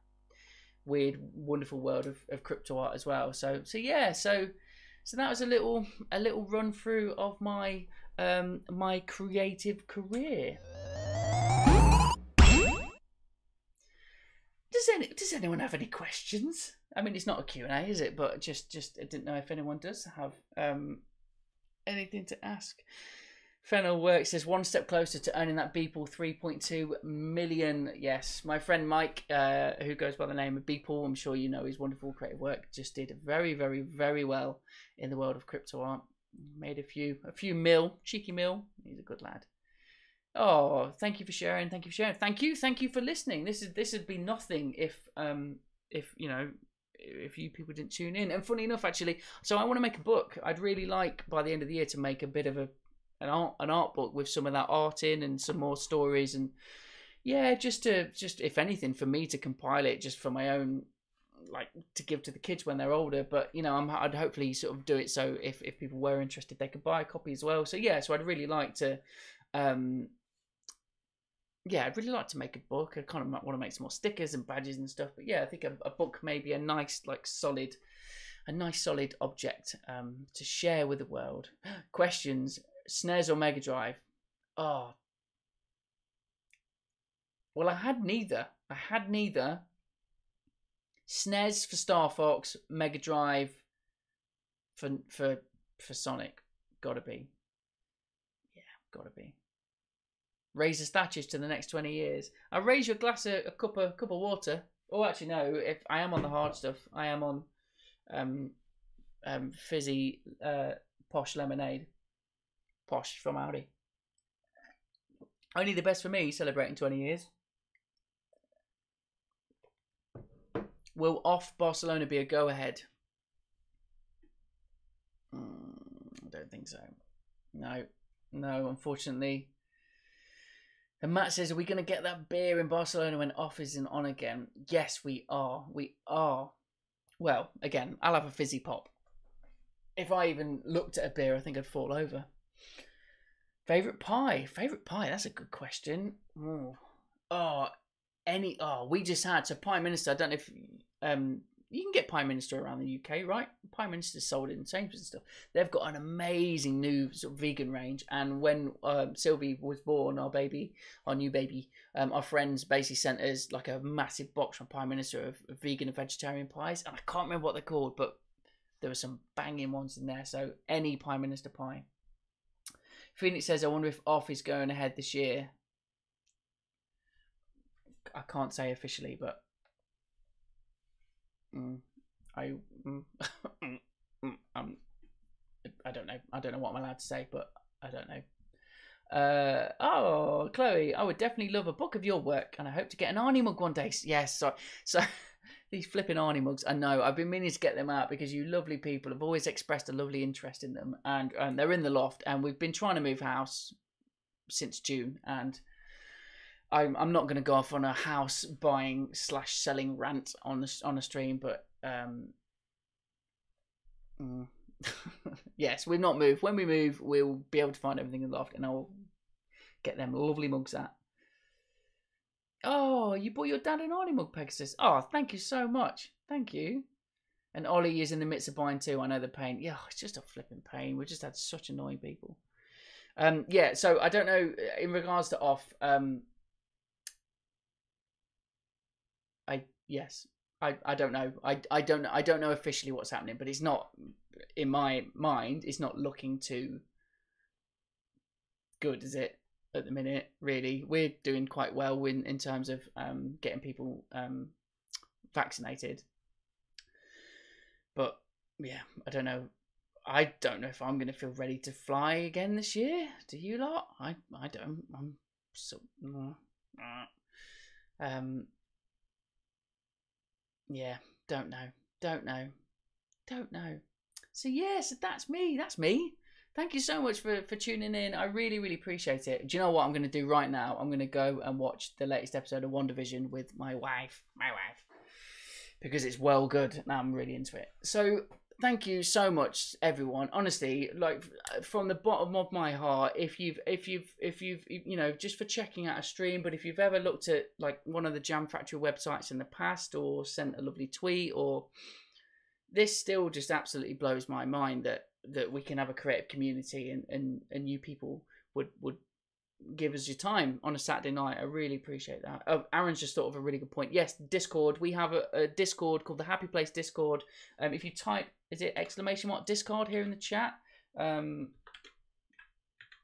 [SPEAKER 1] weird, wonderful world of, of crypto art as well. So, so yeah, so so that was a little a little run through of my um, my creative career. Does any does anyone have any questions? I mean, it's not a Q and A, is it? But just just I didn't know if anyone does have um, anything to ask. Fennel Works is one step closer to earning that Beeple 3.2 million. Yes, my friend Mike, uh, who goes by the name of Beeple, I'm sure you know his wonderful creative work, just did very, very, very well in the world of crypto art Made a few, a few mil, cheeky mil. He's a good lad. Oh, thank you for sharing. Thank you for sharing. Thank you, thank you for listening. This is this would be nothing if um if you know if you people didn't tune in. And funny enough, actually, so I want to make a book. I'd really like by the end of the year to make a bit of a an art an art book with some of that art in and some more stories and yeah, just to just if anything for me to compile it just for my own like to give to the kids when they're older. But you know, I'm, I'd hopefully sort of do it so if if people were interested, they could buy a copy as well. So yeah, so I'd really like to. um yeah, I'd really like to make a book. I kind of want to make some more stickers and badges and stuff. But yeah, I think a, a book may be a nice, like, solid, a nice, solid object um, to share with the world. Questions: SNES or Mega Drive? Oh, well, I had neither. I had neither. SNES for Star Fox, Mega Drive for for for Sonic. Gotta be. Yeah, gotta be. Raise the statues to the next twenty years. I raise your glass a, a cup of cup of water. Oh, actually, no. If I am on the hard stuff, I am on um um fizzy uh posh lemonade. Posh from Aldi. Only the best for me, celebrating twenty years. Will OFFF Barcelona be a go ahead? Mm, I don't think so. No, no, unfortunately. And Matt says, Are we going to get that beer in Barcelona when OFFF isn't on again? Yes, we are. We are. Well, again, I'll have a fizzy pop. If I even looked at a beer, I think I'd fall over. Favorite pie? Favorite pie? That's a good question. Oh, oh any oh we just had so Pieminister i don't know if um you can get Pieminister around the uk right Pieminister sold in Sainsbury's and stuff they've got an amazing new sort of vegan range and when um, sylvie was born our baby our new baby um, our friends basically sent us like a massive box from Pieminister of vegan and vegetarian pies and i can't remember what they're called but there were some banging ones in there so any Pieminister pie phoenix says i wonder if OFFF is going ahead this year I can't say officially, but mm, I mm, mm, um, I don't know. I don't know what I'm allowed to say, but I don't know. Uh, oh, Chloe, I would definitely love a book of your work, and I hope to get an Arnie mug one day. Yes, so so these flipping Arnie mugs. I know I've been meaning to get them out because you lovely people have always expressed a lovely interest in them, and and they're in the loft, and we've been trying to move house since June, and I'm I'm not going to go off on a house buying slash selling rant on the, on a stream, but um, mm, yes, we've not moved. When we move, we'll be able to find everything in the loft, and I'll get them lovely mugs out. Oh, you bought your dad an Ollie mug, Pegasus. Oh, thank you so much. Thank you. And Ollie is in the midst of buying too. I know the pain. Yeah, it's just a flipping pain. We just had such annoying people. Um, yeah. So I don't know in regards to OFFF. Um, I yes. I, I don't know. I, I don't I don't know officially what's happening, but it's not in my mind. It's not looking too good, is it? At the minute, really, we're doing quite well in in terms of um, getting people um, vaccinated. But yeah, I don't know. I don't know if I'm going to feel ready to fly again this year. Do you lot? I I don't. I'm so. Um, yeah, don't know. Don't know. Don't know. So yes, that's me. That's me. Thank you so much for, for tuning in. I really, really appreciate it. Do you know what I'm going to do right now? I'm going to go and watch the latest episode of WandaVision with my wife. My wife. Because it's well good. Now I'm really into it. So thank you so much everyone honestly like from the bottom of my heart if you've if you've if you've you know just for checking out a stream but if you've ever looked at like one of the Jamfactory websites in the past or sent a lovely tweet or this still just absolutely blows my mind that that we can have a creative community and and, and you people would would give us your time on a Saturday night. I really appreciate that. Oh, Aaron's just thought of a really good point. Yes, Discord. We have a, a Discord called the Happy Place Discord. Um, if you type, is it exclamation mark Discord here in the chat? Um,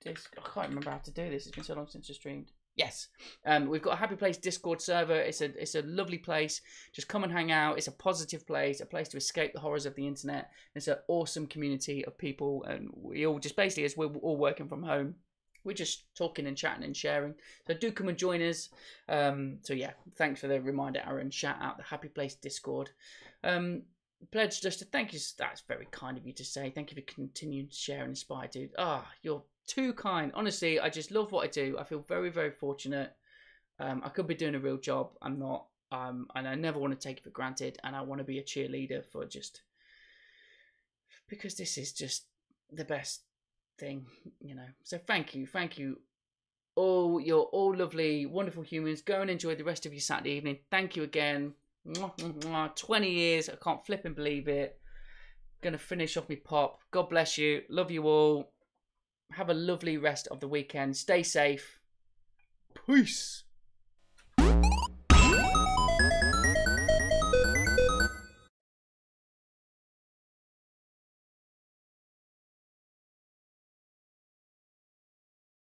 [SPEAKER 1] disc, I can't remember how to do this. It's been so long since I streamed. Yes, um, we've got a happy place Discord server. It's a it's a lovely place. Just come and hang out. It's a positive place, a place to escape the horrors of the internet. It's an awesome community of people, and we all just basically as we're all working from home, we're just talking and chatting and sharing. So do come and join us. Um, so yeah, thanks for the reminder, Aaron. Shout out the Happy Place Discord. Um, pledge just to thank you. That's very kind of you to say. Thank you for continuing to share and inspire, dude. Ah, oh, you're too kind. Honestly, I just love what I do. I feel very, very fortunate. Um, I could be doing a real job. I'm not. Um, and I never want to take it for granted. And I want to be a cheerleader for just because this is just the best thing, you know. So thank you, thank you. All you're all lovely, wonderful humans. Go and enjoy the rest of your Saturday evening. Thank you again. 20 years. I can't flip and believe it. Gonna finish off my pop. God bless you. Love you all. Have a lovely rest of the weekend. Stay safe. Peace.